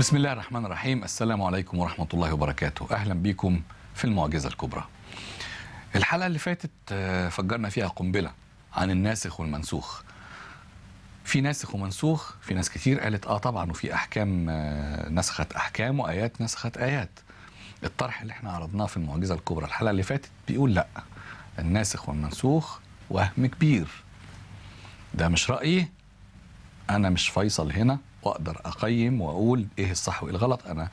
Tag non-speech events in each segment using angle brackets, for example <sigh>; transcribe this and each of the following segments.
بسم الله الرحمن الرحيم. السلام عليكم ورحمة الله وبركاته. أهلا بكم في المعجزة الكبرى. الحلقة اللي فاتت آه، فجرنا فيها قنبلة عن الناسخ والمنسوخ. في ناسخ ومنسوخ في ناس كتير قالت آه طبعا وفي أحكام آه، نسخت أحكام وآيات نسخت آيات. الطرح اللي إحنا عرضناه في المعجزة الكبرى الحلقة اللي فاتت بيقول لأ الناسخ والمنسوخ وهم كبير. ده مش رأيي أنا مش فيصل هنا. واقدر اقيم واقول إيه الصح وايه الغلط. أنا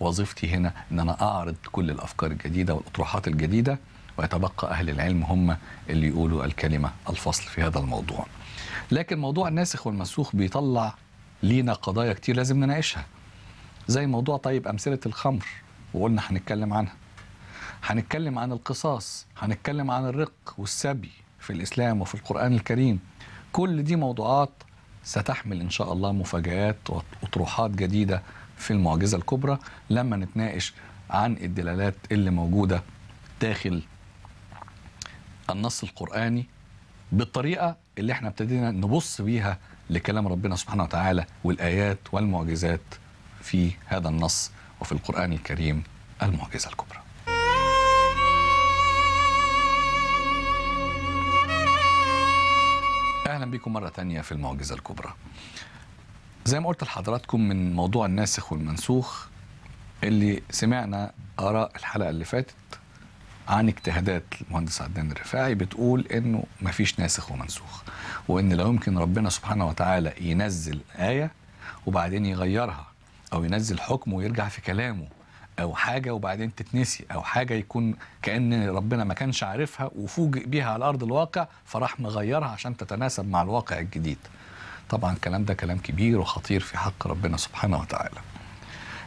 وظيفتي هنا ان أنا اعرض كل الافكار الجديده والاطروحات الجديده ويتبقى أهل العلم هم اللي يقولوا الكلمة الفصل في هذا الموضوع. لكن موضوع الناسخ والمنسوخ بيطلع لينا قضايا كتير لازم نناقشها. زي موضوع طيب أمثلة الخمر وقلنا هنتكلم عنها. هنتكلم عن القصاص هنتكلم عن الرق والسبي في الإسلام وفي القرآن الكريم. كل دي موضوعات ستحمل إن شاء الله مفاجآت واطروحات جديدة في المعجزة الكبرى لما نتناقش عن الدلالات اللي موجودة داخل النص القرآني بالطريقة اللي إحنا ابتدينا نبص بيها لكلام ربنا سبحانه وتعالى والآيات والمعجزات في هذا النص وفي القرآن الكريم المعجزة الكبرى. أهلا بكم مرة تانية في المعجزة الكبرى. زي ما قلت لحضراتكم من موضوع الناسخ والمنسوخ اللي سمعنا آراء الحلقة اللي فاتت عن اجتهادات المهندس عدنان الرفاعي بتقول إنه مفيش ناسخ ومنسوخ وإن لو يمكن ربنا سبحانه وتعالى ينزل آية وبعدين يغيرها أو ينزل حكم ويرجع في كلامه أو حاجة وبعدين تتنسي أو حاجة يكون كأن ربنا ما كانش عارفها وفوجئ بيها على أرض الواقع فراح مغيرها عشان تتناسب مع الواقع الجديد. طبعا الكلام ده كلام كبير وخطير في حق ربنا سبحانه وتعالى.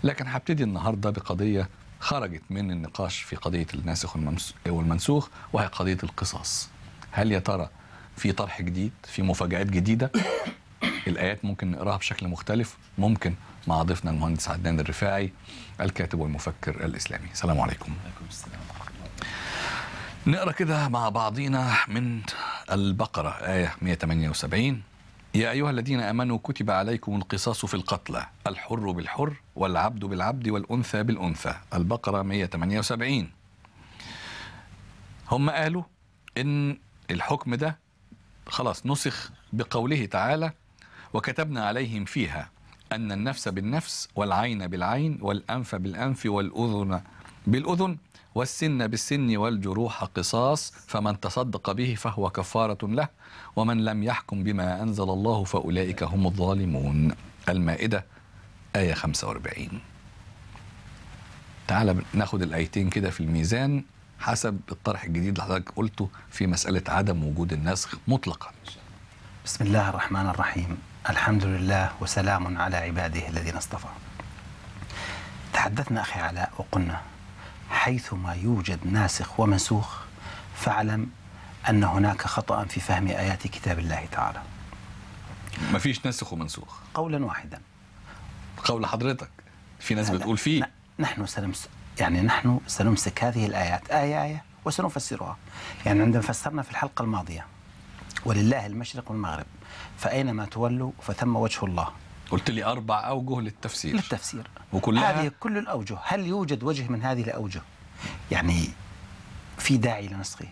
لكن هبتدي النهارده بقضية خرجت من النقاش في قضية الناسخ والمنسوخ وهي قضية القصاص. هل يا ترى في طرح جديد في مفاجآت جديدة؟ الآيات ممكن نقراها بشكل مختلف. ممكن مع ضيفنا المهندس عدنان الرفاعي الكاتب والمفكر الإسلامي. السلام عليكم. نقرأ كده مع بعضينا من البقرة آية 178 يا أيها الذين آمنوا كتب عليكم القصاص في القتلى الحر بالحر والعبد بالعبد والأنثى بالأنثى. البقرة 178 هم قالوا إن الحكم ده خلاص نسخ بقوله تعالى وكتبنا عليهم فيها أن النفس بالنفس والعين بالعين والأنف بالأنف والأذن بالأذن والسن بالسن والجروح قصاص فمن تصدق به فهو كفارة له ومن لم يحكم بما أنزل الله فأولئك هم الظالمون. المائدة آية 45 تعال ناخد الآيتين كده في الميزان حسب الطرح الجديد اللي حضرتك قلته في مسألة عدم وجود النسخ مطلقا. بسم الله الرحمن الرحيم. الحمد لله وسلام على عباده الذين اصطفى. تحدثنا أخي علاء وقلنا حيثما يوجد ناسخ ومنسوخ فاعلم أن هناك خطأ في فهم آيات كتاب الله تعالى. مفيش نسخ ومنسوخ. قولا واحدا. قول حضرتك. في ناس بتقول فيه. نحن سنمس يعني نحن سنمسك هذه الآيات آية آية وسنفسرها. يعني عندما فسرنا في الحلقة الماضية ولله المشرق والمغرب. فأينما تولوا فثم وجه الله. قلت لي أربع أوجه للتفسير. للتفسير. وكلها هذه كل الأوجه. هل يوجد وجه من هذه الأوجه؟ يعني في داعي لنسخه.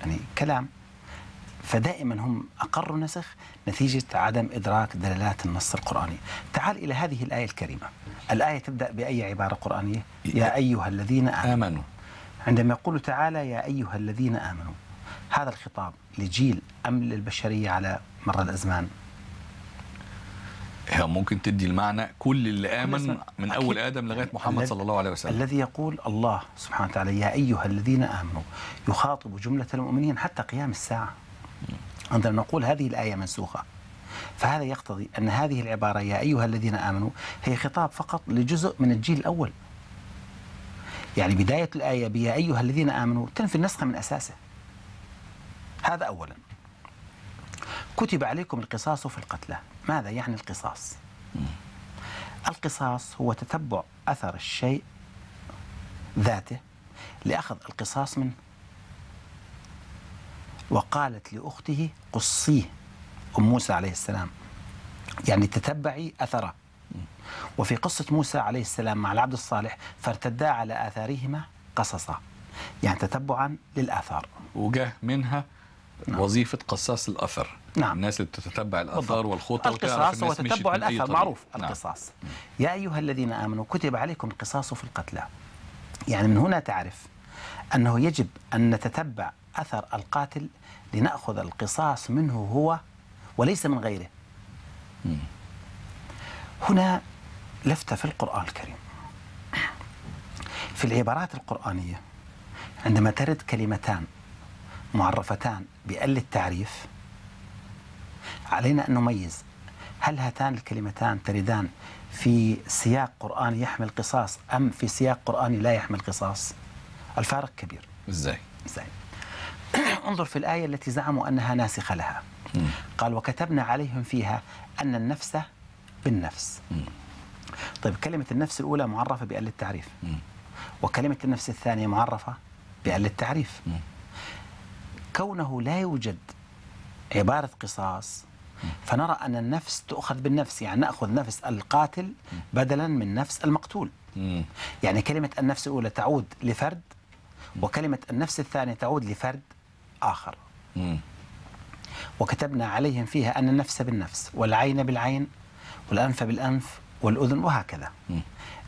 يعني كلام. فدائما هم أقروا نسخ نتيجة عدم إدراك دلالات النص القرآني. تعال إلى هذه الآية الكريمة. الآية تبدأ بأي عبارة قرآنية؟ يا أيها الذين آمنوا. آمنوا. عندما يقول تعالى يا أيها الذين آمنوا. هذا الخطاب لجيل أم للبشرية على مر الأزمان. هي ممكن تدي المعنى كل اللي اسمع. من أكيد. اول آدم لغاية محمد صلى الله عليه وسلم. الذي يقول الله سبحانه وتعالى يا أيها الذين آمنوا يخاطب جملة المؤمنين حتى قيام الساعة. عندما نقول هذه الآية منسوخة فهذا يقتضي أن هذه العبارة يا أيها الذين آمنوا هي خطاب فقط لجزء من الجيل الأول. يعني بداية الآية بيا أيها الذين آمنوا تنفي النسخ من أساسه. هذا أولا. كتب عليكم القصاص في القتلى. ماذا يعني القصاص؟ القصاص هو تتبع أثر الشيء ذاته لأخذ القصاص منه. وقالت لأخته قصيه أم موسى عليه السلام. يعني تتبعي أثره. وفي قصة موسى عليه السلام مع العبد الصالح فارتدا على آثارهما قصصا. يعني تتبعا للآثار. وجاه منها وظيفة قصاص الأثر نعم. الناس اللي بتتبع بالضبط. والخطى القصاص هو الناس مشيت تتبع من أي الأثر طريق. معروف نعم. القصاص يا أيها الذين آمنوا كتب عليكم القصاص في القتلى يعني من هنا تعرف أنه يجب أن نتتبع أثر القاتل لنأخذ القصاص منه هو وليس من غيره. هنا لفتة في القرآن الكريم في العبارات القرآنية عندما ترد كلمتان معرفتان بأل التعريف علينا أن نميز هل هاتان الكلمتان تردان في سياق قرآني يحمل قصاص أم في سياق قرآني لا يحمل قصاص الفارق كبير إزاي؟ زين <clears throat> انظر في الآية التي زعموا أنها ناسخة لها. قال وكتبنا عليهم فيها أن النفس بالنفس. طيب كلمة النفس الأولى معرفة بأل التعريف. وكلمة النفس الثانية معرفة بأل التعريف. كونه لا يوجد عبارة قصاص فنرى أن النفس تؤخذ بالنفس يعني نأخذ نفس القاتل بدلا من نفس المقتول. يعني كلمة النفس الأولى تعود لفرد وكلمة النفس الثانية تعود لفرد آخر. وكتبنا عليهم فيها أن النفس بالنفس والعين بالعين والأنف بالأنف والأذن وهكذا.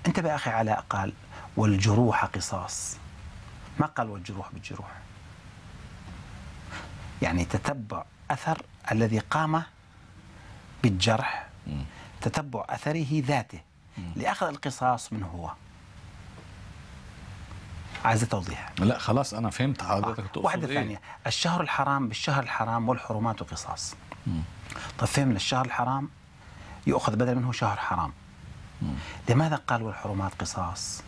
انتبه أخي علاء قال والجروح قصاص ما قال والجروح بالجروح يعني تتبع أثر الذي قام بالجرح. تتبع أثره ذاته لأخذ القصاص منه هو. عايز توضيح؟ لا خلاص أنا فهمت حضرتك تقصد واحدة إيه؟ ثانية. الشهر الحرام بالشهر الحرام والحرمات قصاص. طيب فهمنا. الشهر الحرام يؤخذ بدل منه شهر حرام. لماذا قال والحرمات قصاص؟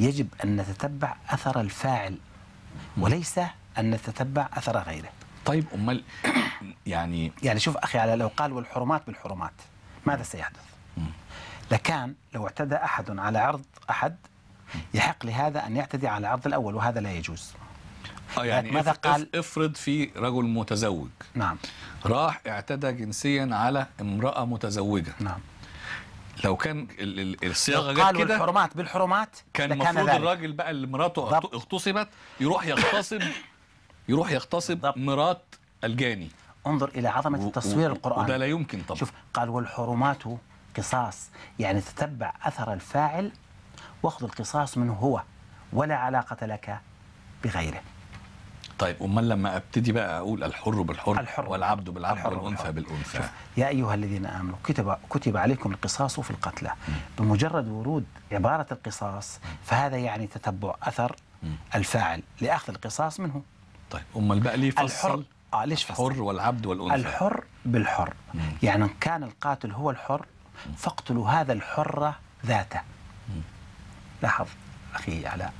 يجب أن نتتبع أثر الفاعل وليس أن نتتبع أثر غيره. طيب أمال <clears throat> يعني يعني شوف أخي على لو قال والحرمات بالحرمات ماذا سيحدث؟ لكان لو اعتدى أحد على عرض أحد يحق لهذا أن يعتدي على عرض الأول وهذا لا يجوز. آه يعني ماذا قال؟ اف- افرض في رجل متزوج. نعم. راح اعتدى جنسيا على امرأة متزوجة. نعم. لو كان ال- ال- الصياغة لو قال جت كده والحرمات بالحرمات كان المفروض. الراجل بقى اللي مراته. اغتصبت يروح يغتصب <laughs> يروح يغتصب بالضبط. مرات الجاني. انظر إلى عظمة و- التصوير القرآني وده لا يمكن طبعا. شوف قال والحرمات قصاص. يعني تتبع أثر الفاعل واخذ القصاص منه هو ولا علاقة لك بغيره. طيب أمال لما أبتدي بقى أقول الحر بالحر الحر. والعبد بالعبد الحر والأنثى. بالأنثى. شوف يا أيها الذين آمنوا كتب, كتب عليكم القصاص في القتلى. بمجرد ورود عبارة القصاص فهذا يعني تتبع أثر الفاعل لأخذ القصاص منه. طيب امال بقى ليه الحر فصل آه ليش فصل الحر والعبد والأنثى. الحر بالحر. يعني إن كان القاتل هو الحر فاقتلوا هذا الحر ذاته. لاحظ أخي علاء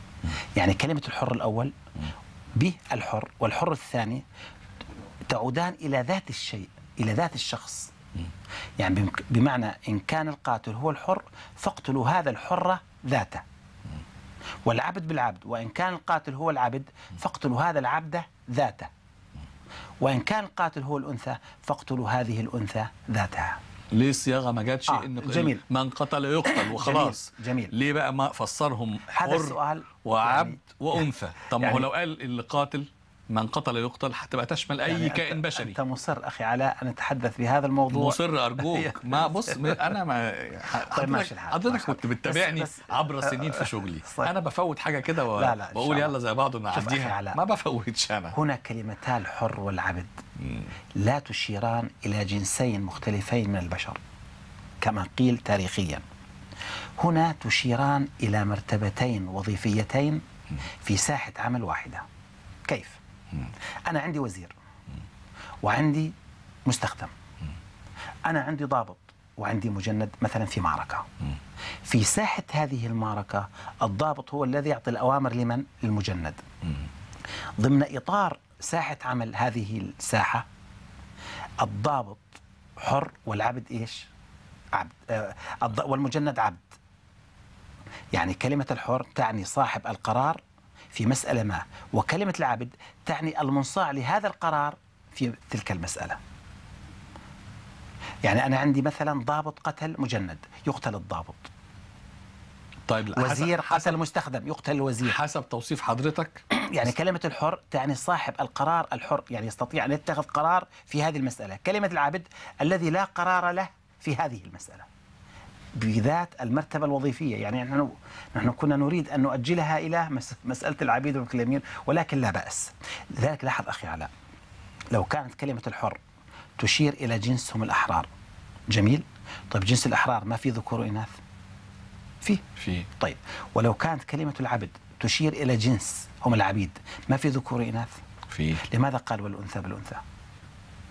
يعني كلمة الحر الأول به الحر والحر الثاني تعودان إلى ذات الشيء إلى ذات الشخص. يعني بمعنى إن كان القاتل هو الحر فاقتلوا هذا الحر ذاته. والعبد بالعبد وإن كان القاتل هو العبد فاقتلوا هذا العبد ذاته وإن كان القاتل هو الأنثى فاقتلوا هذه الأنثى ذاتها ليه الصياغه ما جاتش آه، ان جميل. من قتل يقتل وخلاص جميل. ليه بقى ما فسرهم هذا حر السؤال وعبد يعني- وأنثى طب ما هو يعني- لو قال اللي قاتل من قتل يقتل هتبقى تشمل أي يعني كائن أنت- بشري أنت مصر أخي علاء أن نتحدث بهذا الموضوع مصر أرجوك <laughs> ما بص أنا ما طيب ماشي حضرتك الحال، حضرتك ماشي كنت. بتتابعني بس- عبر السنين في شغلي صحيح. أنا بفوت حاجة كده و- لا، لا، شاء يلا. زي بعض ونعديها. ما بفوتش أنا هنا كلمتا الحر والعبد لا تشيران إلى جنسين مختلفين من البشر كما قيل تاريخيا هنا تشيران إلى مرتبتين وظيفيتين في ساحة عمل واحدة كيف؟ أنا عندي وزير. وعندي مستخدم. أنا عندي ضابط. وعندي مجند مثلا في معركة. في ساحة هذه المعركة الضابط هو الذي يعطي الأوامر لمن؟ للمجند. ضمن إطار ساحة عمل هذه الساحة الضابط حر والعبد إيش؟ عبد آه والمجند عبد. يعني كلمة الحر تعني صاحب القرار في مسألة ما. وكلمة العبد تعني المنصاع لهذا القرار في تلك المسألة. يعني أنا عندي مثلا ضابط قتل مجند يقتل الضابط. طيب وزير حسب, قتل مستخدم يقتل الوزير. حسب توصيف حضرتك؟ <clears throat> يعني كلمة الحر تعني صاحب القرار الحر يعني يستطيع أن يتخذ قرار في هذه المسألة. كلمة العبد الذي لا قرار له في هذه المسألة. بذات المرتبة الوظيفية. يعني نحن نحن كنا نريد أن نؤجلها إلى مس- مسألة العبيد والمكلمين ولكن لا بأس. لذلك لاحظ أخي علاء لو كانت كلمة الحر تشير إلى جنسهم الأحرار جميل؟ طيب جنس الأحرار ما في ذكور وإناث فيه في. طيب ولو كانت كلمة العبد تشير إلى جنس هم العبيد ما في ذكور وإناث في. لماذا قال والأنثى بالأنثى؟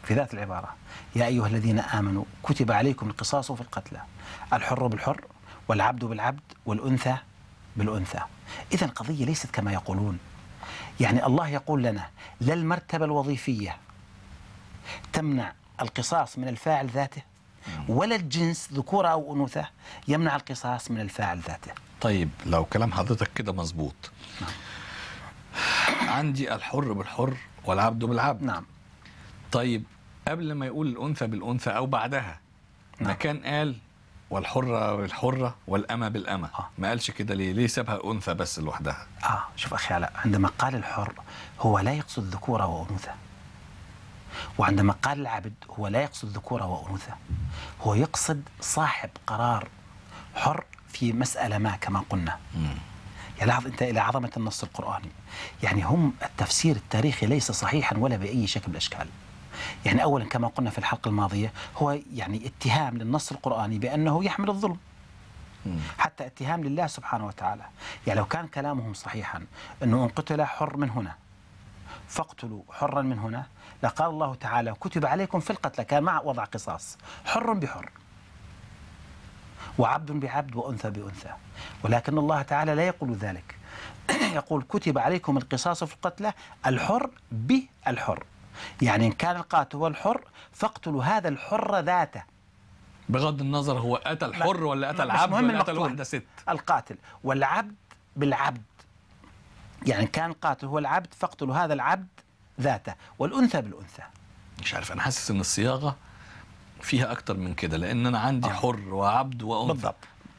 في ذات العبارة. يا أيها الذين آمنوا كتب عليكم القصاص في القتلى الحر بالحر والعبد بالعبد والأنثى بالأنثى. إذا القضية ليست كما يقولون. يعني الله يقول لنا لا المرتبة الوظيفية تمنع القصاص من الفاعل ذاته ولا الجنس ذكورة أو أنوثة يمنع القصاص من الفاعل ذاته. طيب لو كلام حضرتك كده مظبوط. عندي الحر بالحر والعبد بالعبد. نعم. طيب قبل ما يقول الأنثى بالأنثى أو بعدها. ما نعم. كان قال والحرة بالحرة والأمة بالأمة آه. ما قالش كده ليه؟ ليه سابها أنثى بس لوحدها؟ آه شوف أخي علاء عندما قال الحر هو لا يقصد ذكورة وأنوثة وعندما قال العبد هو لا يقصد ذكورة وأنوثة هو يقصد صاحب قرار حر في مسألة ما كما قلنا. يعني لاحظ أنت إلى عظمة النص القرآني. يعني هم التفسير التاريخي ليس صحيحا ولا بأي شكل من الأشكال. يعني أولا كما قلنا في الحلقة الماضية هو يعني اتهام للنص القرآني بأنه يحمل الظلم. حتى اتهام لله سبحانه وتعالى. يعني لو كان كلامهم صحيحا أنه إن قتل حر من هنا فاقتلوا حرا من هنا لقال الله تعالى كتب عليكم في القتل كان مع وضع قصاص. حر بحر. وعبد بعبد وأنثى بأنثى. ولكن الله تعالى لا يقول ذلك. <clears throat> يقول كتب عليكم القصاص في القتلى الحر بالحر. يعني إن كان القاتل هو الحر فاقتلوا هذا الحر ذاته. بغض النظر هو قتل حر ولا قتل عبد ولا قتل. واحدة ست؟ القاتل. والعبد بالعبد. يعني كان القاتل هو العبد فاقتلوا هذا العبد ذاته. والأنثى بالأنثى. مش عارف أنا حاسس إن الصياغة فيها أكتر من كده لأن أنا عندي آه. حر وعبد وأنثى. بالضبط.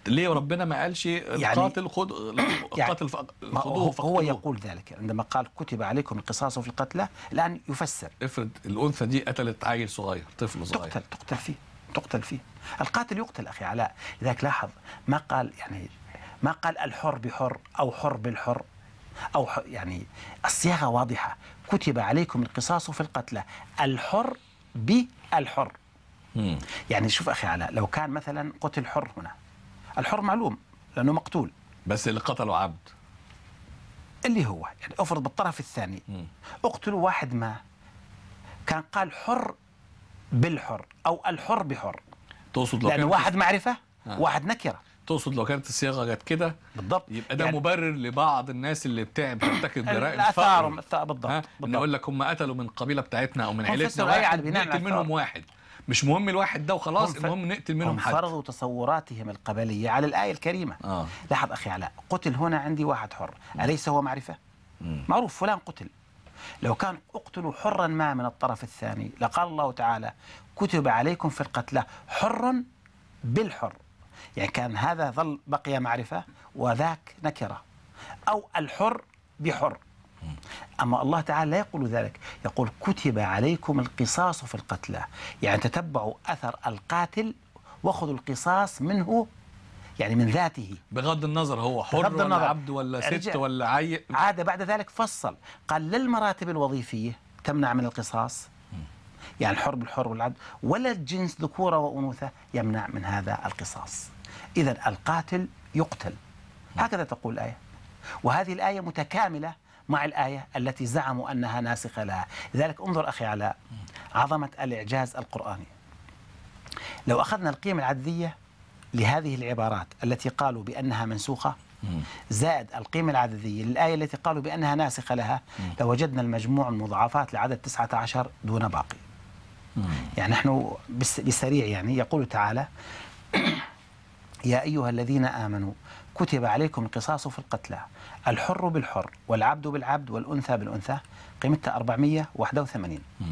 ليه ربنا ما قالش القاتل خد <clears throat> القاتل ف- ما خدوه هو, هو يقول ذلك عندما قال كتب عليكم القصاص في القتلى الآن يفسر. افرض الأنثى دي قتلت عيل صغير طفل صغير. تقتل تقتل فيه تقتل فيه. القاتل يقتل أخي علاء. لذلك لاحظ ما قال يعني ما قال الحر بحر أو حر بالحر أو ح- يعني الصياغة واضحة. كتب عليكم القصاص في القتلى. الحر بالحر. يعني شوف أخي علاء لو كان مثلا قتل حر هنا الحر معلوم لأنه مقتول. بس اللي قتله عبد. اللي هو يعني افرض بالطرف الثاني. اقتلوا واحد ما كان قال حر بالحر أو الحر بحر. تقصد لو لأنه كانت واحد معرفة آه. واحد نكرة. تقصد لو كانت الصياغة جت كده؟ بالضبط. يبقى ده يعني مبرر لبعض الناس اللي بتاع بترتكب <coughs> جرائم الآثار فقر بالضبط إن بالضبط. أقول لك هم قتلوا من قبيلة بتاعتنا أو من عيلتنا واحد بناء نقتل على منهم. واحد. مش مهم الواحد ده وخلاص المهم نقتل منهم هم حد. فرضوا تصوراتهم القبلية على الآية الكريمة. آه. لاحظ أخي علاء قتل هنا عندي واحد حر. أليس هو معرفة؟ مم. معروف فلان قتل. لو كان أقتلوا حرا ما من الطرف الثاني لقال الله تعالى كتب عليكم في القتلى حر بالحر. يعني كان هذا ظل بقي معرفة وذاك نكرة. أو الحر بحر. أما الله تعالى لا يقول ذلك. يقول كتب عليكم القصاص في القتلى. يعني تتبعوا أثر القاتل وخذوا القصاص منه يعني من ذاته. بغض النظر هو حر ولا النظر. عبد ولا ست رجع. ولا عي عاد بعد ذلك فصل. قال لا المراتب الوظيفية تمنع من القصاص. يعني الحر بالحر والعبد. ولا الجنس ذكورة وأنوثة يمنع من هذا القصاص. إذا القاتل يقتل. هكذا تقول الآية. وهذه الآية متكاملة مع الآية التي زعموا أنها ناسخة لها لذلك انظر أخي علاء عظمة الإعجاز القرآني لو أخذنا القيمة العددية لهذه العبارات التي قالوا بأنها منسوخة مم. زائد القيمة العددية للآية التي قالوا بأنها ناسخة لها لوجدنا المجموع المضاعفات لعدد 19 دون باقي. يعني نحن بس- بسريع يعني يقول تعالى <clears throat> يا أيها الذين آمنوا كتب عليكم القصاص في القتلى. الحر بالحر والعبد بالعبد والأنثى بالأنثى. قيمتها 481 مم.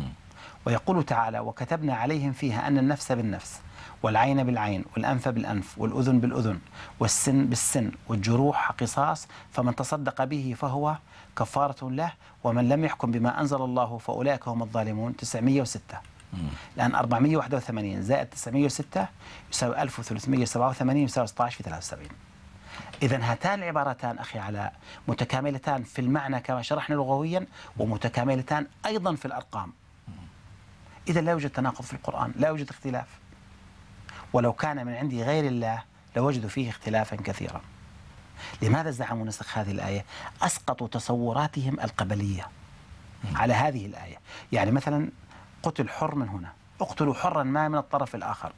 ويقول تعالى وكتبنا عليهم فيها أن النفس بالنفس والعين بالعين والأنف بالأنف والأذن بالأذن والسن بالسن والجروح قصاص فمن تصدق به فهو كفارة له ومن لم يحكم بما أنزل الله فأولئك هم الظالمون. 906 الآن 481 زائد 906 يساوي 1387 يساوي 16 في 73 إذا هاتان العبارتان أخي علاء متكاملتان في المعنى كما شرحنا لغويا ومتكاملتان أيضا في الأرقام. إذا لا يوجد تناقض في القرآن لا يوجد اختلاف. ولو كان من عند غير الله لوجدوا فيه اختلافا كثيرا. لماذا زعموا نسخ هذه الآية؟ أسقطوا تصوراتهم القبلية على هذه الآية. يعني مثلا قتل حر من هنا اقتلوا حرا ما من الطرف الآخر.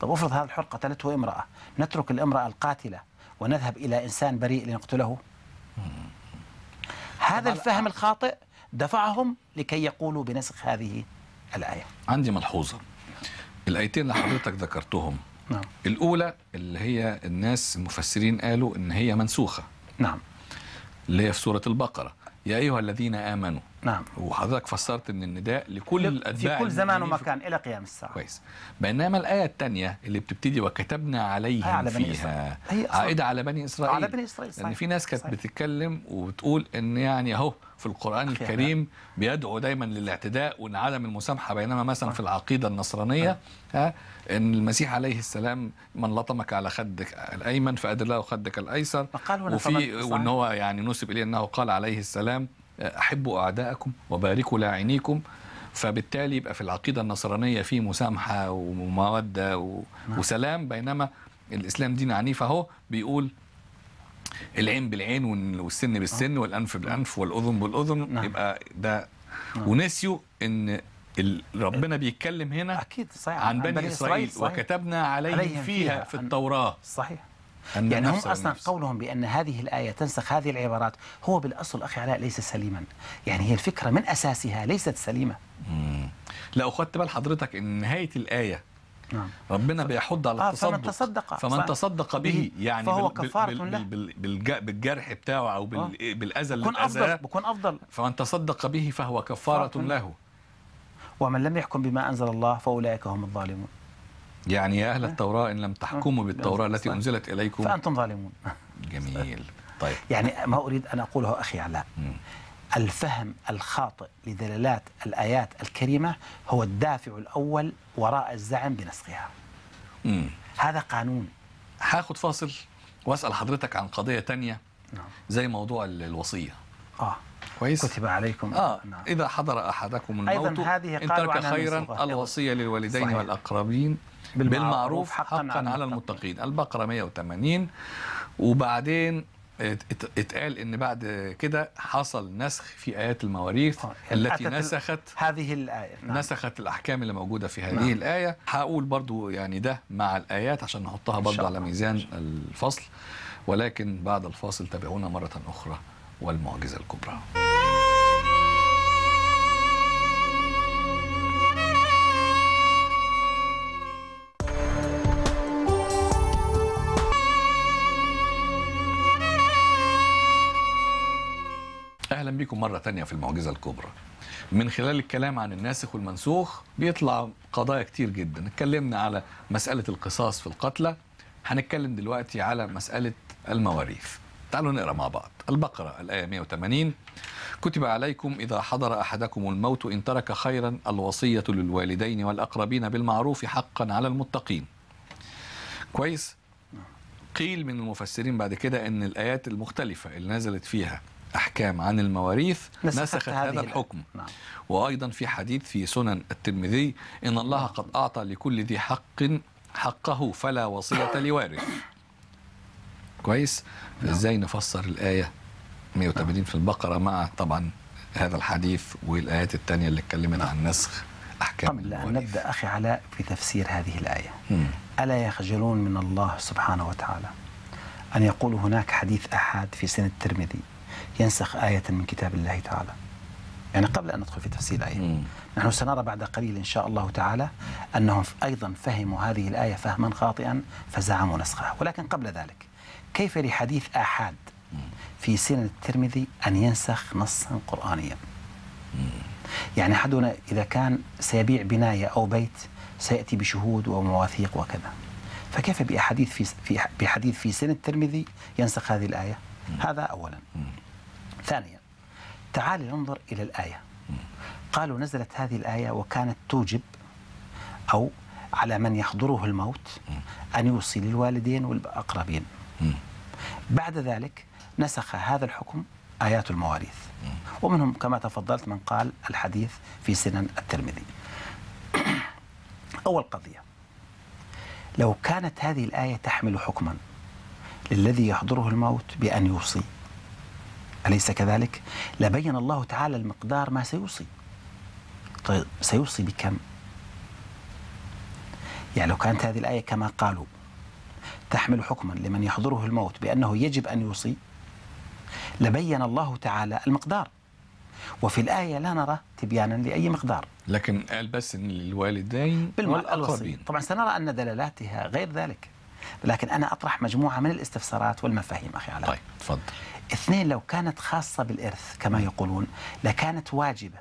طب افرض هذا الحر قتلته امرأة نترك الامرأة القاتلة ونذهب إلى إنسان بريء لنقتله. هذا. الفهم الخاطئ دفعهم لكي يقولوا بنسخ هذه الآية. عندي ملحوظة. الآيتين اللي حضرتك ذكرتهم نعم. الأولى اللي هي الناس المفسرين قالوا إن هي منسوخة. نعم. اللي هي في سورة البقرة. يا أيها الذين آمنوا. نعم. وحضرتك فسرت إن النداء لكل الاتباع في كل زمان ومكان إلى قيام الساعة. كويس. بينما الآية الثانية اللي بتبتدي وكتبنا عليهم على بني فيها. عائدة على بني إسرائيل على بني إسرائيل. لأن صحيح. في ناس كانت. بتتكلم وبتقول إن يعني أهو في القرآن الكريم بيدعو دايما للاعتداء وإن عدم المسامحة بينما مثلا في العقيدة النصرانية ها إن المسيح عليه السلام من لطمك على خدك الأيمن فأدر له خدك هنا وفي. وإن هو يعني نسب إليه أنه قال عليه السلام أحبوا أعداءكم وباركوا لاعنيكم. فبالتالي يبقى في العقيدة النصرانية في مسامحة ومودة و... وسلام بينما الإسلام دين عنيف. أهو بيقول العين بالعين وال- والسن بالسن والأنف بالأنف والأذن بالأذن نعم. يبقى ده ونسيوا إن ال- ربنا بيتكلم هنا أكيد صحيح. عن بني إسرائيل صحيح. وكتبنا عليهم عليهم فيها فيها في التوراة. صحيح. يعني هم أصلا بالنفس. قولهم بأن هذه الآية تنسخ هذه العبارات. هو بالأصل أخي علاء ليس سليما. يعني هي الفكرة من أساسها ليست سليمة. مم. لا وخدت بال حضرتك إن نهاية الآية نعم. ربنا بيحض على آه، التصدق. فمن تصدق. فمن. تصدق به يعني فهو بال- بال- كفارة بال- له. بال- بالج- بالجرح بتاعه أو بال- بالأذى اللي أفضل بكون أفضل. فمن تصدق به فهو كفارة كفارة له. ومن لم يحكم بما أنزل الله فأولئك هم الظالمون. يعني يا أهل التوراة إن لم تحكموا بالتوراة التي. أنزلت إليكم. فأنتم ظالمون. جميل. طيب. يعني ما أريد أن أقوله أخي علاء. الفهم الخاطئ لدلالات الآيات الكريمة هو الدافع الأول وراء الزعم بنسخها مم. هذا قانون هاخد فاصل وأسأل حضرتك عن قضية تانية نعم زي موضوع ال- الوصية آه كويس كتب عليكم آه نعم. إذا حضر أيضاً الموت هذه قالوا ترك خيرا. الوصية للوالدين صحيح. والأقربين بالمعروف بالمعروف حقاً حقا, على المتقين. البقرة 180 وبعدين اتقال إن بعد كده حصل نسخ في آيات المواريث آه، يعني التي نسخت هذه الآية نعم. نسخت الأحكام اللي موجودة في هذه نعم. الآية هقول برضو يعني ده مع الآيات عشان نحطها برضو على. ميزان الفصل ولكن بعد الفاصل تابعونا مرة أخرى والمعجزة الكبرى أهلا بكم مرة تانية في المعجزة الكبرى. من خلال الكلام عن الناسخ والمنسوخ بيطلع قضايا كتير جدا. اتكلمنا على مسألة القصاص في القتلى. هنتكلم دلوقتي على مسألة المواريث. تعالوا نقرأ مع بعض. البقرة الآية 180 كتب عليكم إذا حضر أحدكم الموت إن ترك خيرا الوصية للوالدين والأقربين بالمعروف حقا على المتقين. كويس؟ قيل من المفسرين بعد كده إن الآيات المختلفة اللي نزلت فيها أحكام عن المواريث نسخت هذه هذا الآية. الحكم. نعم. وأيضا في حديث في سنن الترمذي إن الله قد أعطى لكل ذي حق حقه فلا وصيه لوارث. كويس؟ إزاي نفسر الآية 180 في البقرة مع طبعا هذا الحديث والآيات الثانية اللي اتكلمت عن نسخ أحكام قبل المواريث. نبدأ أخي علاء في تفسير هذه الآية. مم. ألا يخجلون من الله سبحانه وتعالى؟ أن يقول هناك حديث أحاد في سنه الترمذي. ينسخ آية من كتاب الله تعالى. يعني قبل أن ندخل في تفسير مم. نحن سنرى بعد قليل إن شاء الله تعالى أنهم أيضا فهموا هذه الآية فهما خاطئا فزعموا نسخها. ولكن قبل ذلك كيف لحديث آحاد في سنن الترمذي أن ينسخ نصا قرانيا؟ يعني أحدنا إذا كان سيبيع بناية أو بيت سيأتي بشهود ومواثيق وكذا. فكيف بأحاديث في في بحديث في سن الترمذي ينسخ هذه الآية؟ هذا أولا. ثانيا تعال ننظر إلى الآية. قالوا نزلت هذه الآية وكانت توجب أو على من يحضره الموت أن يوصي للوالدين والأقربين. بعد ذلك نسخ هذا الحكم آيات المواريث. ومنهم كما تفضلت من قال الحديث في سنن الترمذي. أول قضية لو كانت هذه الآية تحمل حكما للذي يحضره الموت بأن يوصي أليس كذلك؟ لبين الله تعالى المقدار ما سيوصي. طيب سيوصي بكم؟ يعني لو كانت هذه الآية كما قالوا تحمل حكما لمن يحضره الموت بأنه يجب أن يوصي لبين الله تعالى المقدار. وفي الآية لا نرى تبيانا لأي مقدار. لكن قال بس للوالدين بالوصي والأقربين. طبعا سنرى أن دلالاتها غير ذلك. لكن أنا أطرح مجموعة من الاستفسارات والمفاهيم أخي علاء. طيب اتفضل اثنين لو كانت خاصة بالإرث كما يقولون لكانت واجبة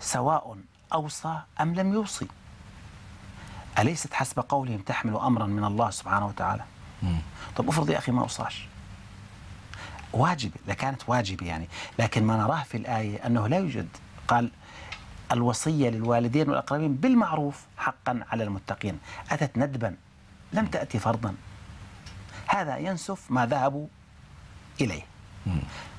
سواء أوصى أم لم يوصي. أليست حسب قولهم تحمل أمرا من الله سبحانه وتعالى؟ مم. طب افرض يا أخي ما أوصاش. واجبة لكانت واجبة يعني. لكن ما نراه في الآية أنه لا يوجد. قال الوصية للوالدين والأقربين بالمعروف حقا على المتقين. أتت ندبا لم تأتي فرضا. هذا ينسف ما ذهبوا إليه.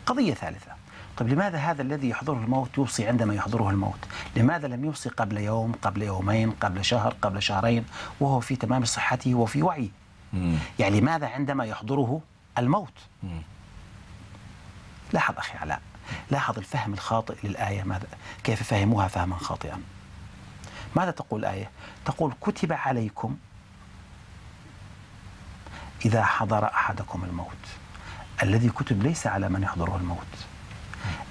قضية ثالثة. طيب لماذا هذا الذي يحضره الموت يوصي عندما يحضره الموت؟ لماذا لم يوصي قبل يوم قبل يومين قبل شهر قبل شهرين؟ وهو في تمام صحته وفي وعيه. يعني لماذا عندما يحضره الموت. لاحظ أخي علاء لاحظ الفهم الخاطئ للآية. ماذا؟ كيف فهموها فهما خاطئا. ماذا تقول الآية تقول كتب عليكم إذا حضر أحدكم الموت. الذي كتب ليس على من يحضره الموت.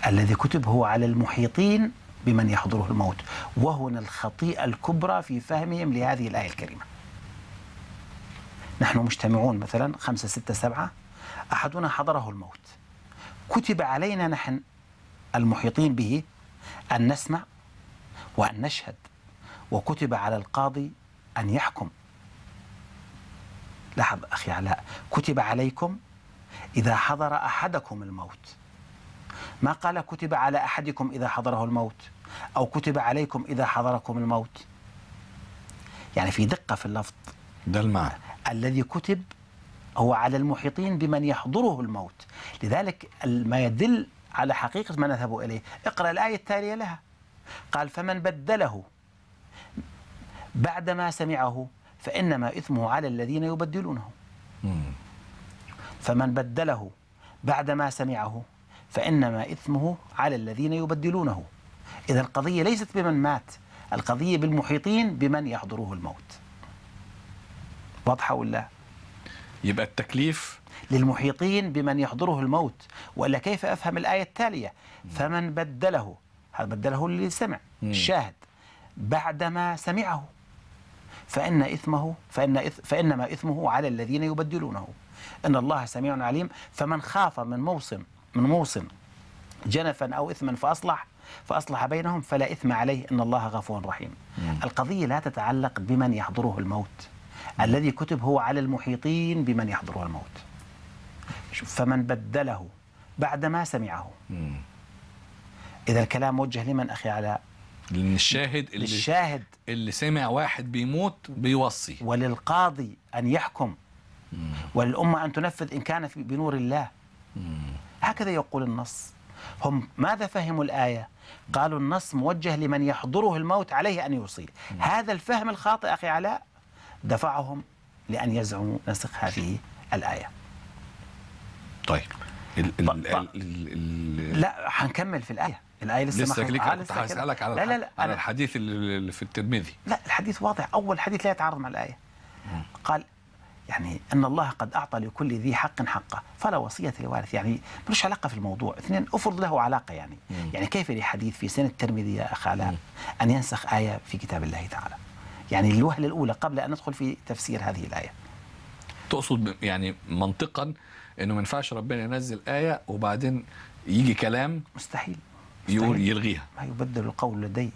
الذي كتب هو على المحيطين بمن يحضره الموت. وهنا الخطيئة الكبرى في فهمهم لهذه الآية الكريمة. نحن مجتمعون مثلا خمسة ستة سبعة. أحدنا حضره الموت. كتب علينا نحن المحيطين به أن نسمع وأن نشهد. وكتب على القاضي أن يحكم. لاحظ أخي علاء كتب عليكم إذا حضر أحدكم الموت. ما قال كتب على أحدكم إذا حضره الموت؟ أو كتب عليكم إذا حضركم الموت؟ يعني في دقة في اللفظ. ده المعنى. الذي كتب هو على المحيطين بمن يحضره الموت. لذلك ما يدل على حقيقة ما نذهب إليه. اقرأ الآية التالية لها. قال فمن بدله بعدما سمعه فإنما إثمه على الذين يبدلونه. فمن بدله بعدما سمعه فإنما إثمه على الذين يبدلونه. إذا القضية ليست بمن مات القضية بالمحيطين بمن يحضره الموت. واضحة ولا يبقى التكليف؟ للمحيطين بمن يحضره الموت. وإلا كيف أفهم الآية التالية؟ فمن بدله هذا بدله اللي سمع. الشاهد بعدما سمعه. فإن إثمه فإن إث فإنما إثمه على الذين يبدلونه. إن الله سميع عليم. فمن خاف من موصم من موصم جنفا أو إثما فأصلح فأصلح بينهم فلا إثم عليه. إن الله غفور رحيم. مم. القضية لا تتعلق بمن يحضره الموت. الذي كتب هو على المحيطين بمن يحضره الموت. شوف فمن بدله بعدما سمعه. مم. إذا الكلام موجه لمن أخي علاء لأن الشاهد اللي للشاهد. اللي سمع واحد بيموت بيوصي. وللقاضي أن يحكم. مم. وللأمة أن تنفذ إن كان بنور الله. مم. هكذا يقول النص. هم ماذا فهموا الآية؟ قالوا النص موجه لمن يحضره الموت عليه أن يوصي هذا الفهم الخاطئ أخي علاء. دفعهم لأن يزعموا نسخ هذه الآية. طيب. ال ال ال ط- ال ال لا حنكمل في الآية. الآية لسه, لسه آه، لسه كده. هسألك على لا لا لا على أنا الحديث اللي في الترمذي. لا الحديث واضح. أول حديث لا يتعارض مع الآية. قال يعني أن الله قد أعطى لكل ذي حق حقه. فلا وصية لوارث. يعني ملوش علاقة في الموضوع. اثنين أفرض له علاقة يعني. مم. يعني كيف لحديث في سنة الترمذي يا أخ علاء. أن ينسخ آية في كتاب الله تعالى. يعني الوهلة الأولى قبل أن ندخل في تفسير هذه الآية. تقصد يعني منطقا إنه ما ينفعش ربنا ينزل آية وبعدين يجي كلام مستحيل. يلغيها. ما يبدل القول لدي.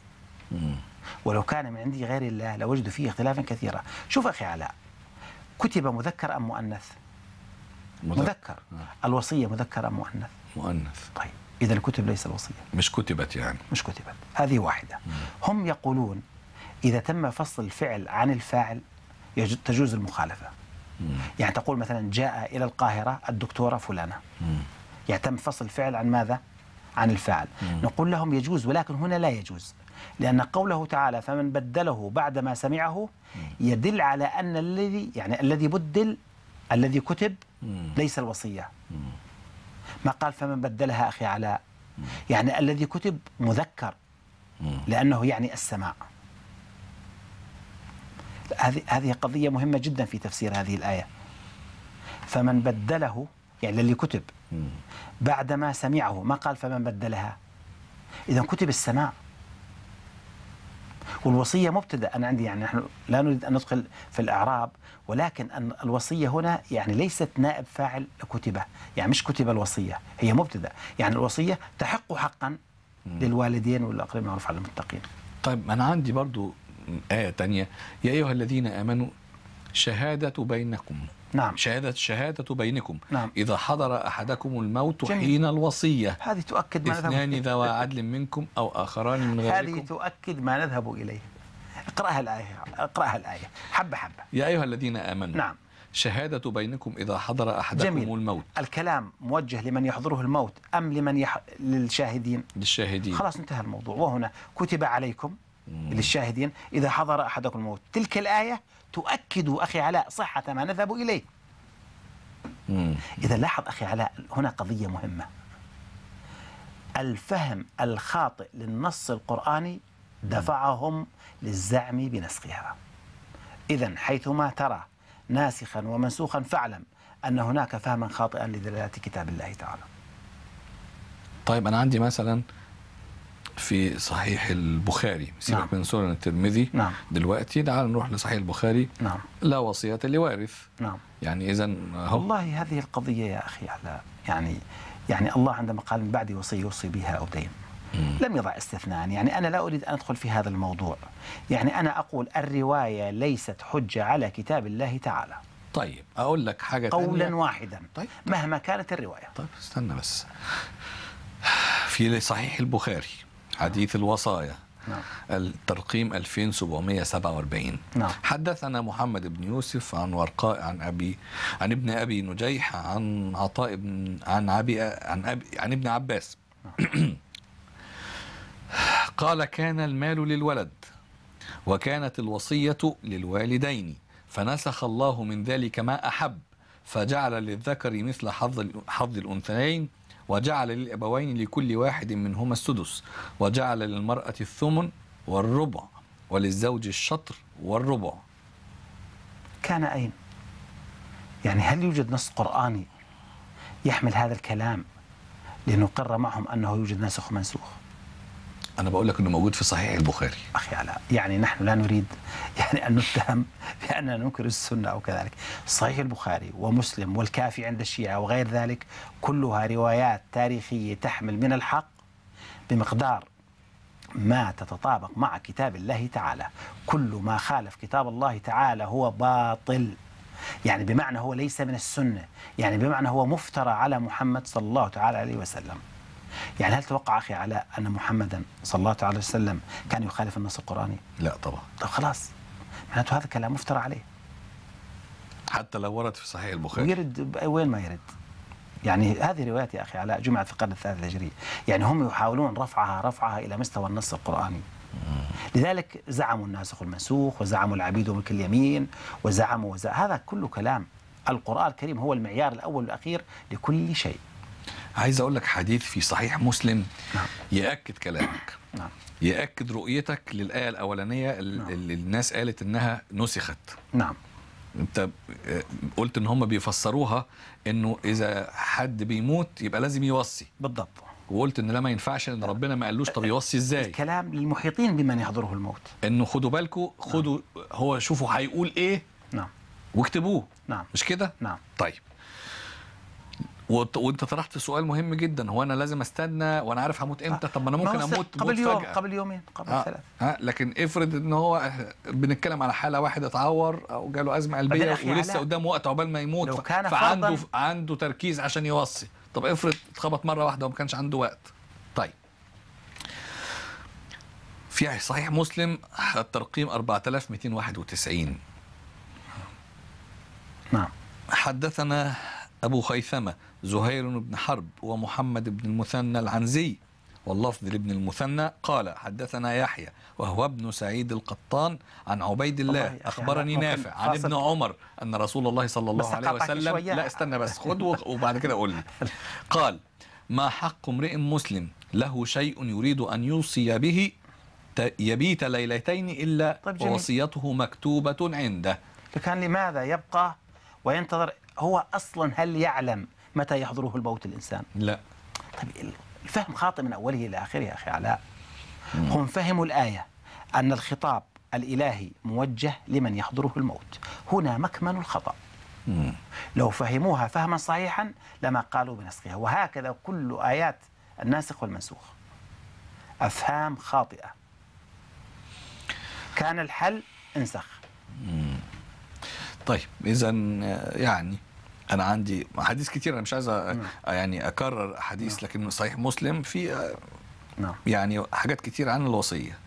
ولو كان من عندي غير الله لوجدوا فيه اختلافا كثيرا. شوف أخي علاء كتب مذكر أم مؤنث؟ مذكر. آه. الوصية مذكر أم مؤنث؟ مؤنث. طيب إذا الكتب ليس الوصية. مش كتبت يعني. مش كتبت. هذه واحدة. هم يقولون إذا تم فصل الفعل عن الفاعل تجوز المخالفة. يعني تقول مثلا جاء إلى القاهرة الدكتورة فلانة. يعني تم فصل الفعل عن ماذا؟ عن الفاعل نقول لهم يجوز ولكن هنا لا يجوز. لأن قوله تعالى فمن بدله بعدما سمعه يدل على أن الذي يعني الذي بدل الذي كتب ليس الوصية. ما قال فمن بدلها أخي علاء. يعني الذي كتب مذكر. لأنه يعني السماع هذه هذه قضية مهمة جدا في تفسير هذه الآية. فمن بدله يعني الذي كتب. بعدما سمعه ما قال فمن بدلها؟ إذا كتب السماع. والوصية مبتدأ. أنا عندي يعني نحن لا نريد أن ندخل في الإعراب ولكن أن الوصية هنا يعني ليست نائب فاعل كتبة. يعني مش كتب الوصية هي مبتدأ. يعني الوصية تحق حقا للوالدين والأقربين معروف على المتقين طيب أنا عندي برضو آية تانية. يا أيها الذين آمنوا شهادة بينكم. نعم. شهادة شهادة بينكم. نعم. إذا حضر أحدكم الموت جميل. حين الوصية. هذه تؤكد ما اثنان نذهب ذوى عدل منكم أو آخران من هذه غيركم. تؤكد ما نذهب إليه. اقرأها الآية. اقرأها الآية. حبة حبة. يا أيها الذين آمنوا. نعم. شهادة بينكم إذا حضر أحدكم جميل. الموت. الكلام موجه لمن يحضره الموت أم لمن يح... للشاهدين؟ للشاهدين. خلاص انتهى الموضوع. وهنا كتب عليكم للشاهدين إذا حضر أحدكم الموت. تلك الآية تؤكد أخي علاء صحة ما نذهب إليه. إذا لاحظ أخي علاء هنا قضية مهمة. الفهم الخاطئ للنص القرآني دفعهم للزعم بنسخها. إذا حيثما ترى ناسخا ومنسوخا فاعلم أن هناك فهما خاطئا لدلالات كتاب الله تعالى. طيب أنا عندي مثلا في صحيح البخاري. سيبك نعم. من سنن الترمذي. نعم. دلوقتي تعال نروح لصحيح البخاري. نعم. لا وصية لوارث. نعم. يعني إذا والله هذه القضية يا أخي على يعني يعني الله عندما قال من بعد وصية يوصي بها أو دين. لم يضع استثناء. يعني أنا لا أريد أن أدخل في هذا الموضوع. يعني أنا أقول الرواية ليست حجة على كتاب الله تعالى. طيب أقول لك حاجة قولا تانية. واحدا. طيب. مهما كانت الرواية. طيب استنى بس. في صحيح البخاري. حديث الوصايا نعم. الترقيم 2747 نعم. حدثنا محمد بن يوسف عن ورقاء عن أبي عن ابن أبي نجيح عن عطاء بن عن أبي عن أبي عن ابن عباس <clears throat> قال كان المال للولد وكانت الوصية للوالدين فنسخ الله من ذلك ما أحب فجعل للذكر مثل حظ حظ الأنثيين وجعل للأبوين لكل واحد منهما السدس وجعل للمرأة الثمن والربع وللزوج الشطر والربع. كان أين؟ يعني هل يوجد نص قرآني يحمل هذا الكلام لنقر معهم أنه يوجد ناسخ ومنسوخ؟ أنا بقول لك إنه موجود في صحيح البخاري. أخي علاء يعني نحن لا نريد يعني أن نتهم بأننا ننكر السنة أو كذلك. صحيح البخاري ومسلم والكافي عند الشيعة وغير ذلك كلها روايات تاريخية تحمل من الحق بمقدار ما تتطابق مع كتاب الله تعالى. كل ما خالف كتاب الله تعالى هو باطل. يعني بمعنى هو ليس من السنة يعني بمعنى هو مفترى على محمد صلى الله تعالى عليه وسلم. يعني هل توقع أخي علاء أن محمدا صلى الله تعالى وسلم كان يخالف النص القرآني؟ لا طبعا. طب خلاص معناته هذا كلام مفترى عليه. حتى لو ورد في صحيح البخاري. ويرد ب- وين ما يرد؟ يعني هذه روايات يا أخي علاء جمعت في القرن الثالث الهجري. يعني هم يحاولون رفعها رفعها إلى مستوى النص القرآني. لذلك زعموا الناسخ والمنسوخ وزعموا العبيد وملك اليمين وزعموا وزع... هذا كله كلام. القرآن الكريم هو المعيار الأول والأخير لكل شيء. عايز أقول لك حديث في صحيح مسلم نعم. يأكد كلامك. نعم. يأكد رؤيتك للآية الأولانية نعم. اللي الناس قالت إنها نسخت. نعم. أنت آه، قلت إن هم بيفسروها إنه إذا حد بيموت يبقى لازم يوصي. بالضبط. وقلت إن ده ما ينفعش إن ربنا ما قالوش طب يوصي إزاي؟ الكلام للمحيطين بمن يحضره الموت. إنه خدوا بالكم خدوا هو شوفوا هيقول إيه؟ نعم. واكتبوه. نعم. مش كده؟ نعم. طيب. وانت طرحت سؤال مهم جدا. هو أنا لازم أستنى وأنا عارف هموت إمتى؟ طب ما أنا ممكن أموت قبل يوم فجأة. قبل يومين قبل آه. ثلاث ها لكن افرض إن هو بنتكلم على حالة واحد اتعور أو جاله أزمة قلبية ولسه قدامه وقت عقبال ما يموت لو كان فعنده فرضاً- عنده تركيز عشان يوصي. طب افرض اتخبط مرة واحدة وما كانش عنده وقت. طيب. في صحيح مسلم الترقيم 4291 نعم. حدثنا أبو خيثمة زهير بن حرب ومحمد بن المثنى العنزي واللفظ لابن المثنى قال حدثنا يحيى وهو ابن سعيد القطان عن عبيد الله أخبرني نافع عن؟ ابن عمر أن رسول الله صلى الله عليه وسلم. لا استنى بس خد وبعد كده قول لي <laughs> قال ما حق امرئ مسلم له شيء يريد أن يوصي به يبيت ليلتين إلا طيب. وصيته مكتوبة عنده لكان لماذا يبقى وينتظر هو أصلا هل يعلم متى يحضره الموت الإنسان؟ لا. طيب الفهم خاطئ من أوله إلى آخره يا أخي علاء. هم فهموا الآية أن الخطاب الإلهي موجه لمن يحضره الموت. هنا مكمن الخطأ. مم. لو فهموها فهما صحيحا لما قالوا بنسخها. وهكذا كل آيات الناسخ والمنسوخ. أفهام خاطئة. كان الحل انسخ. طيب اذا يعني أنا عندي حديث كتير أنا مش عايز أ- يعني أكرر حديث لكن صحيح مسلم في آه، نعم. يعني حاجات كتير عن الوصية.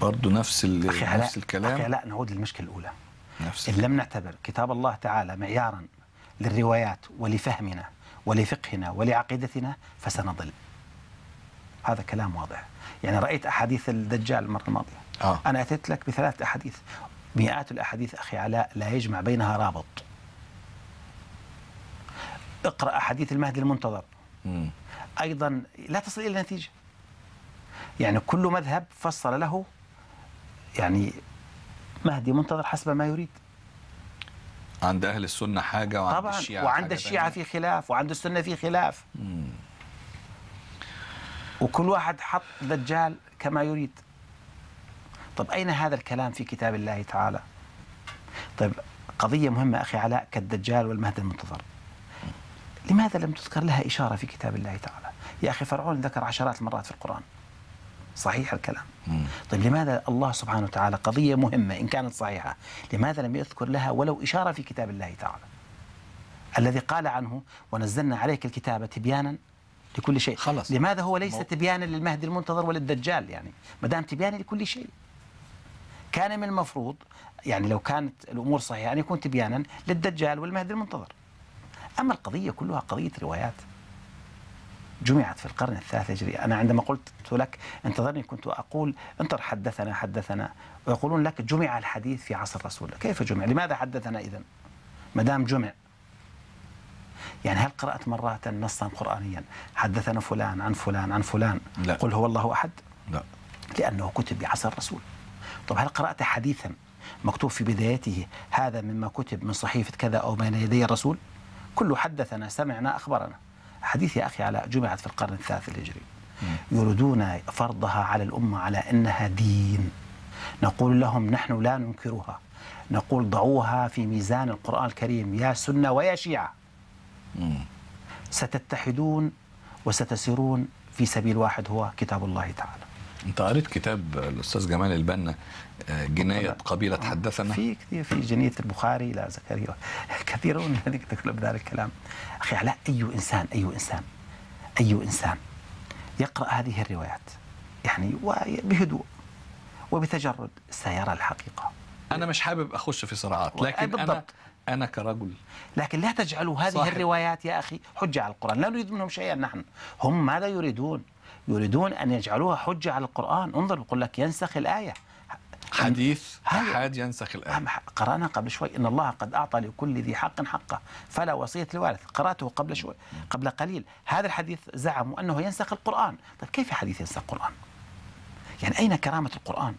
برضو نفس علاء نفس الكلام. أخي علاء نعود للمشكلة الأولى. نفس إن لم نعتبر كتاب الله تعالى معيارا للروايات ولفهمنا ولفقهنا ولعقيدتنا فسنضل. هذا كلام واضح. يعني رأيت أحاديث الدجال المرة الماضية. آه. أنا أتيت لك بثلاث أحاديث. مئات الأحاديث أخي علاء لا يجمع بينها رابط اقرأ أحاديث المهدي المنتظر مم. أيضا لا تصل إلى نتيجة يعني كل مذهب فصل له يعني مهدي منتظر حسب ما يريد عند أهل السنة حاجة وعند طبعا الشيعة وعند حاجة الشيعة. في خلاف وعند السنة في خلاف مم. وكل واحد حط دجال كما يريد طب أين هذا الكلام في كتاب الله تعالى؟ طيب قضية مهمة أخي علاء كالدجال والمهدي المنتظر. لماذا لم تذكر لها إشارة في كتاب الله تعالى؟ يا أخي فرعون ذكر عشرات المرات في القرآن. صحيح الكلام. مم. طيب لماذا الله سبحانه وتعالى قضية مهمة إن كانت صحيحة لماذا لم يذكر لها ولو إشارة في كتاب الله تعالى؟ الذي قال عنه ونزلنا عليك الكتاب تبيانا لكل شيء. خلص. لماذا هو ليس مو- تبيانا للمهدي المنتظر وللدجال يعني؟ ما دام تبيانا لكل شيء. كان من المفروض يعني لو كانت الأمور صحيحة أن يكون تبيانا للدجال والمهدي المنتظر. أما القضية كلها قضية روايات. جمعت في القرن الثالث هجري. أنا عندما قلت لك انتظرني كنت أقول انظر حدثنا حدثنا. ويقولون لك جمع الحديث في عصر رسول الله كيف جمع؟ لماذا حدثنا إذن؟ ما دام جمع. يعني هل قرأت مرات نصا قرآنيا؟ حدثنا فلان عن فلان عن فلان. لا. قل هو الله أحد؟ لا. لأنه كتب بعصر الرسول. طب هل قرأت حديثا مكتوب في بدايته هذا مما كتب من صحيفة كذا أو بين يدي الرسول؟ كله حدثنا سمعنا أخبرنا. حديث يا أخي على جمعت في القرن الثالث الهجري يريدون فرضها على الأمة على أنها دين. نقول لهم نحن لا ننكرها. نقول ضعوها في ميزان القرآن الكريم يا سنة ويا شيعة. ستتحدون وستسيرون في سبيل واحد هو كتاب الله تعالى. انت قريت كتاب الأستاذ جمال البنا آه، جناية قبيلة حدثنا في كثير في جنية البخاري لا زكريا <laughs> كثيرون الذين يتكلم بهذا الكلام. أخي علاء أي إنسان أي إنسان أي إنسان يقرأ هذه الروايات؟ يعني وبهدوء وبتجرد سيرى الحقيقة. أنا مش حابب أخش في صراعات لكن بالضبط. أنا كرجل. لكن لا تجعلوا هذه صحيح. الروايات يا أخي حجة على القرآن. لا نريد منهم شيئا نحن. هم ماذا يريدون؟ يريدون أن يجعلوها حجة على القرآن. انظر يقول لك ينسخ الآية. حديث احاد ينسخ ح- قرأنا قبل شوي. إن الله قد أعطى لكل ذي حق حقه. فلا وصية لوارث. قرأته قبل شوي قبل قليل. هذا الحديث زعموا أنه ينسخ القرآن. طيب كيف حديث ينسخ القرآن؟ يعني أين كرامة القرآن؟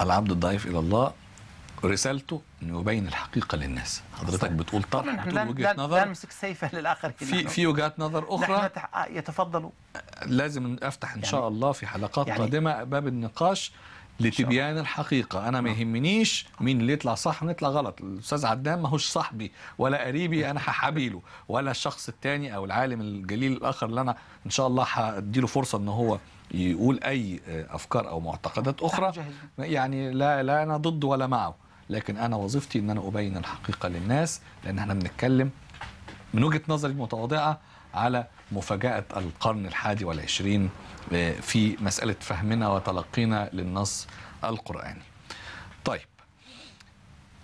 العبد الضعيف إلى الله رسالته إنه يبين الحقيقة للناس. حضرتك. بتقول طرح طبعا بتقول لا, وجهة نظر. نمسك سيفا للآخرين في في وجهات نظر أخرى؟ آه، يتفضلوا. لازم أفتح إن يعني- شاء الله في حلقات يعني- قادمة باب النقاش لتبيان الحقيقة. أنا ما يهمنيش مين اللي يطلع صح ونطلع غلط. الأستاذ عدنان ما هوش صاحبي ولا قريبي <laughs> أنا هحابيله ولا الشخص التاني أو العالم الجليل الآخر اللي أنا إن شاء الله هديله فرصة إن هو يقول أي أفكار أو معتقدات أخرى. جاهز. يعني لا لا أنا ضده ولا معه. لكن أنا وظيفتي إن أنا أبين الحقيقة للناس لأن إحنا بنتكلم من وجهة نظري المتواضعة على مفاجأة القرن الحادي والعشرين آه، في مسألة فهمنا وتلقينا للنص القرآني. طيب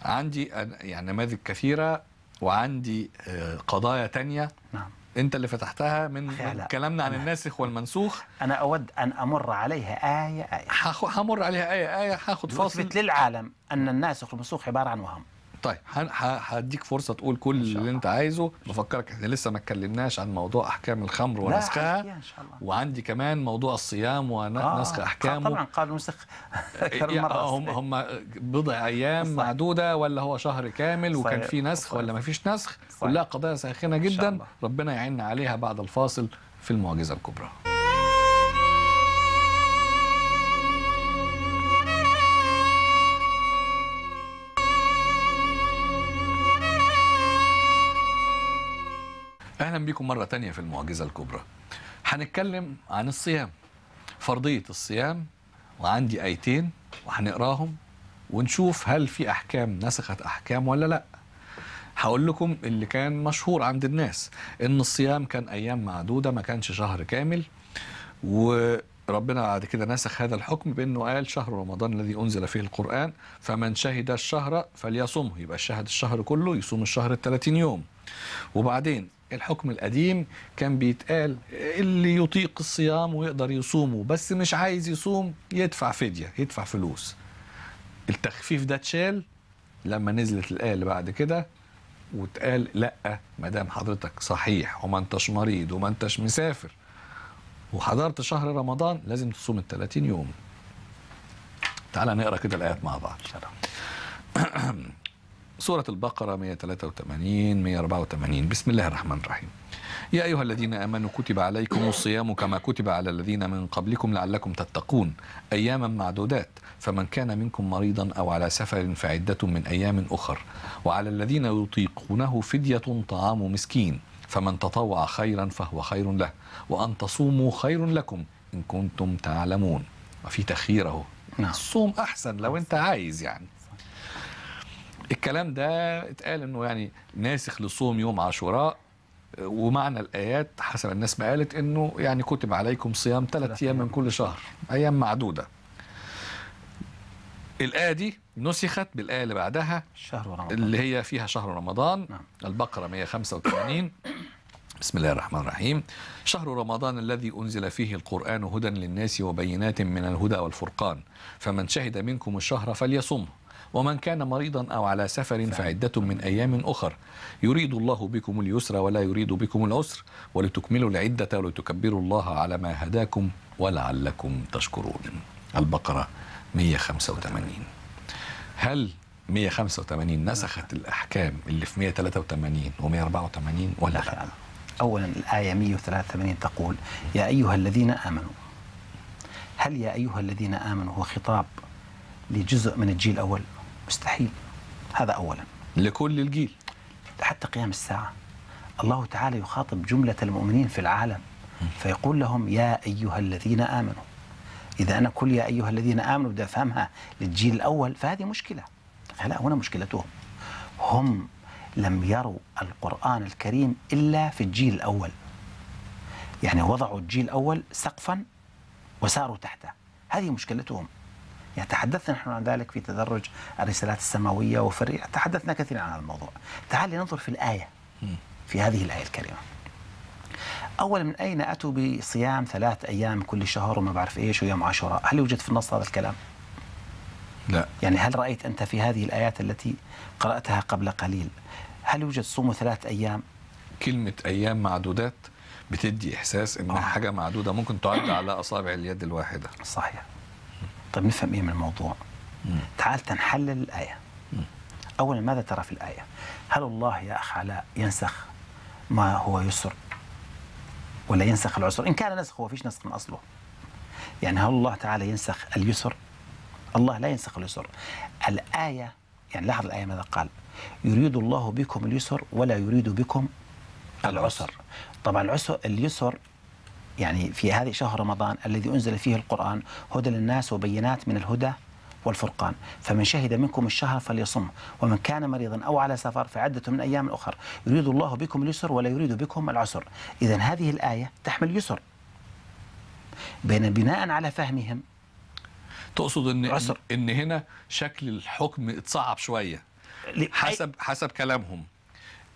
عندي يعني نماذج كثيرة وعندي آه، قضايا تانية. نعم. انت اللي فتحتها من. كلامنا عن الناسخ والمنسوخ. أنا أود أن أمر عليها آية آية. هاخ- همر عليها آية آية. هاخد فاصل. للعالم أن الناسخ والمنسوخ عبارة عن وهم. طيب هديك فرصة تقول كل اللي. أنت عايزه بفكرك إحنا لسه ما اتكلمناش عن موضوع أحكام الخمر ونسخها إن شاء الله وعندي كمان موضوع الصيام ونسخ آه، أحكامه طبعا قالوا <laughs> نسخ هم هم بضع أيام صحيح. معدودة ولا هو شهر كامل وكان صحيح. في نسخ صحيح. ولا ما فيش نسخ صحيح. كلها قضايا ساخنة جدا. ربنا يعيننا عليها بعد الفاصل في المعجزة الكبرى أهلا بكم مرة تانية في المعجزة الكبرى. هنتكلم عن الصيام فرضية الصيام وعندي آيتين وهنقراهم ونشوف هل في أحكام نسخت أحكام ولا لأ. هقول لكم اللي كان مشهور عند الناس إن الصيام كان أيام معدودة ما كانش شهر كامل وربنا بعد كده نسخ هذا الحكم بإنه قال شهر رمضان الذي أنزل فيه القرآن فمن شهد الشهر فليصمه يبقى شهد الشهر كله يصوم الشهر ال 30 يوم. وبعدين الحكم القديم كان بيتقال اللي يطيق الصيام ويقدر يصومه بس مش عايز يصوم يدفع فدية يدفع فلوس. التخفيف ده اتشال لما نزلت الآية اللي بعد كده واتقال لأ ما دام حضرتك صحيح وما انتش مريض وما انتش مسافر وحضرت شهر رمضان لازم تصوم ال 30 يوم. تعال نقرأ كده الآيات مع بعض. <clears throat> سورة البقرة 183 184 بسم الله الرحمن الرحيم. يا أيها الذين آمنوا كتب عليكم الصيام كما كتب على الذين من قبلكم لعلكم تتقون. أياما معدودات. فمن كان منكم مريضا أو على سفر فعدة من أيام أخر. وعلى الذين يطيقونه فدية طعام مسكين. فمن تطوع خيرا فهو خير له. وأن تصوموا خير لكم إن كنتم تعلمون. وفي تخيير اهو نعم. الصوم أحسن لو أنت عايز يعني. الكلام ده اتقال إنه يعني ناسخ لصوم يوم عاشوراء ومعنى الآيات حسب الناس ما قالت إنه يعني كتب عليكم صيام ثلاث أيام من. كل شهر أيام معدودة. الآية دي نسخت بالآية اللي بعدها شهر رمضان. اللي هي فيها شهر رمضان نعم. البقرة 185 بسم الله الرحمن الرحيم. شهر رمضان الذي أنزل فيه القرآن هدى للناس وبينات من الهدى والفرقان. فمن شهد منكم الشهر فليصمه ومن كان مريضا أو على سفر فعدة من أيام أخر يريد الله بكم اليسر ولا يريد بكم العسر ولتكملوا العدة ولتكبروا الله على ما هداكم ولعلكم تشكرون البقرة 185 هل 185 نسخت الأحكام اللي في 183 و184 ولا أخي لا؟ على. أولا الآية 183 تقول يا أيها الذين آمنوا هل يا أيها الذين آمنوا هو خطاب لجزء من الجيل الأول مستحيل. هذا أولا. لكل الجيل. حتى قيام الساعة. الله تعالى يخاطب جملة المؤمنين في العالم. فيقول لهم يا أيها الذين آمنوا. إذا أنا كل يا أيها الذين آمنوا بدي أفهمها للجيل الأول فهذه مشكلة. لا هنا مشكلتهم. هم لم يروا القرآن الكريم إلا في الجيل الأول. يعني وضعوا الجيل الأول سقفا وساروا تحته. هذه مشكلتهم. تحدثنا نحن عن ذلك في تدرج الرسالات السماوية وفي تحدثنا كثيرا عن الموضوع. تعال ننظر في الآية في هذه الآية الكريمة. أولا من أين أتوا بصيام ثلاث أيام كل شهر وما بعرف إيش ويوم عاشوراء؟ هل يوجد في النص هذا الكلام؟ لا. يعني هل رأيت أنت في هذه الآيات التي قرأتها قبل قليل هل يوجد صوم ثلاث أيام؟ كلمة أيام معدودات بتدي إحساس إنها آه. حاجة معدودة ممكن تعد على أصابع اليد الواحدة. صحيح. طيب نفهم إيه من الموضوع؟ مم. تعال تنحلل الآية. أولا ماذا ترى في الآية؟ هل الله يا أخ علاء ينسخ ما هو يسر ولا ينسخ العسر؟ إن كان نسخ هو فيش نسخ من أصله. يعني هل الله تعالى ينسخ اليسر؟ الله لا ينسخ اليسر. الآية يعني لاحظ الآية ماذا قال؟ يريد الله بكم اليسر ولا يريد بكم العسر. طبعا العسر اليسر يعني في هذه شهر رمضان الذي أنزل فيه القرآن هدى للناس وبينات من الهدى والفرقان. فمن شهد منكم الشهر فليصم ومن كان مريضا أو على سفر فعدة من أيام أخر يريد الله بكم اليسر ولا يريد بكم العسر. إذا هذه الآية تحمل يسر بين بناء على فهمهم. تقصد إن عسر. إن هنا شكل الحكم اتصعب شوية. حسب حسب كلامهم.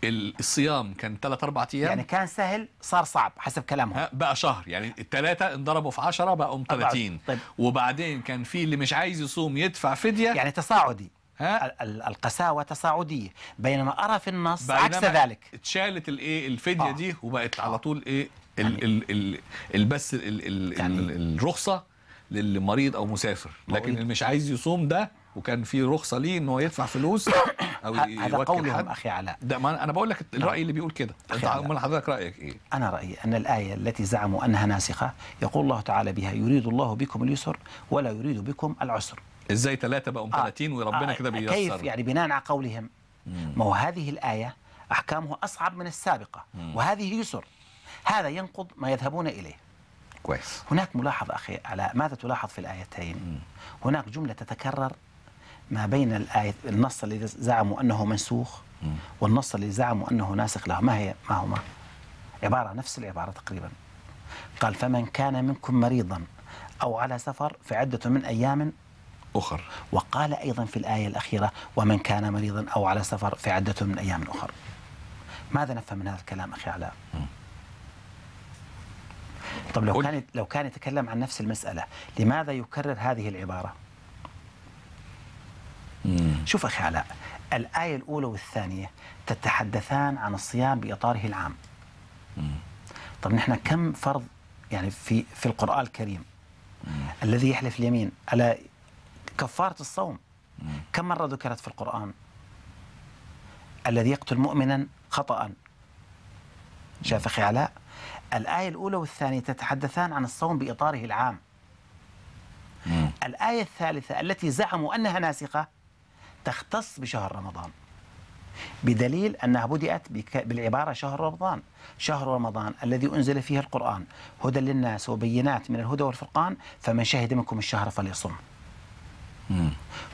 الصيام كان 3 4 أيام. يعني كان سهل صار صعب حسب كلامهم. بقى شهر. يعني الثلاثه انضربوا في 10 بقوا 30 طيب. وبعدين كان في اللي مش عايز يصوم يدفع فدية. يعني تصاعدي. ها؟ ال- ال- القساوة تصاعدية. بينما أرى في النص عكس ذلك. اتشالت الايه الفدية آه. دي وبقت على طول إيه يعني- ال ال البس ال ال يعني- ال الرخصة للمريض أو مسافر. لكن. اللي مش عايز يصوم ده وكان في رخصة ليه إن هو يدفع فلوس <coughs> أو هذا قولهم حد. أخي علاء. ده ما أنا بقول لك الرأي اللي بيقول كده. أنت. امال حضرتك رأيك إيه؟ أنا رأيي أن الآية التي زعموا أنها ناسخة يقول الله تعالى بها يريد الله بكم اليسر ولا يريد بكم العسر. إزاي ثلاثة بقوا 30 وربنا آه، كده بيسر كيف يعني بناء على قولهم؟ ما هو هذه الآية أحكامها أصعب من السابقة وهذه يسر. هذا ينقض ما يذهبون إليه. كويس. هناك ملاحظة أخي على ماذا تلاحظ في الآيتين؟ هناك جملة تتكرر ما بين الآية النص الذي زعموا أنه منسوخ والنص الذي زعموا أنه ناسخ له. ما هي ما هما عبارة نفس العبارة تقريبا. قال فمن كان منكم مريضا أو على سفر فعدة من أيام أخر. وقال أيضا في الآية الأخيرة ومن كان مريضا أو على سفر فعدة من أيام أخر. ماذا نفهم من هذا الكلام أخي علاء؟ طب لو. كان لو كان يتكلم عن نفس المسألة لماذا يكرر هذه العبارة؟ مم. شوف أخي علاء الآية الأولى والثانية تتحدثان عن الصيام بإطاره العام. طب نحن كم فرض يعني في في القرآن الكريم؟ الذي يحلف اليمين. على كفارة الصوم؟ كم مرة ذكرت في القرآن؟ الذي يقتل مؤمنا خطأ. شاف أخي علاء؟ الآية الأولى والثانية تتحدثان عن الصوم بإطاره العام. مم. الآية الثالثة التي زعموا أنها ناسخة تختص بشهر رمضان. بدليل أنها بدأت بالعبارة شهر رمضان. شهر رمضان الذي أنزل فيه القرآن هدى للناس وبينات من الهدى والفرقان فمن شهد منكم الشهر فليصم.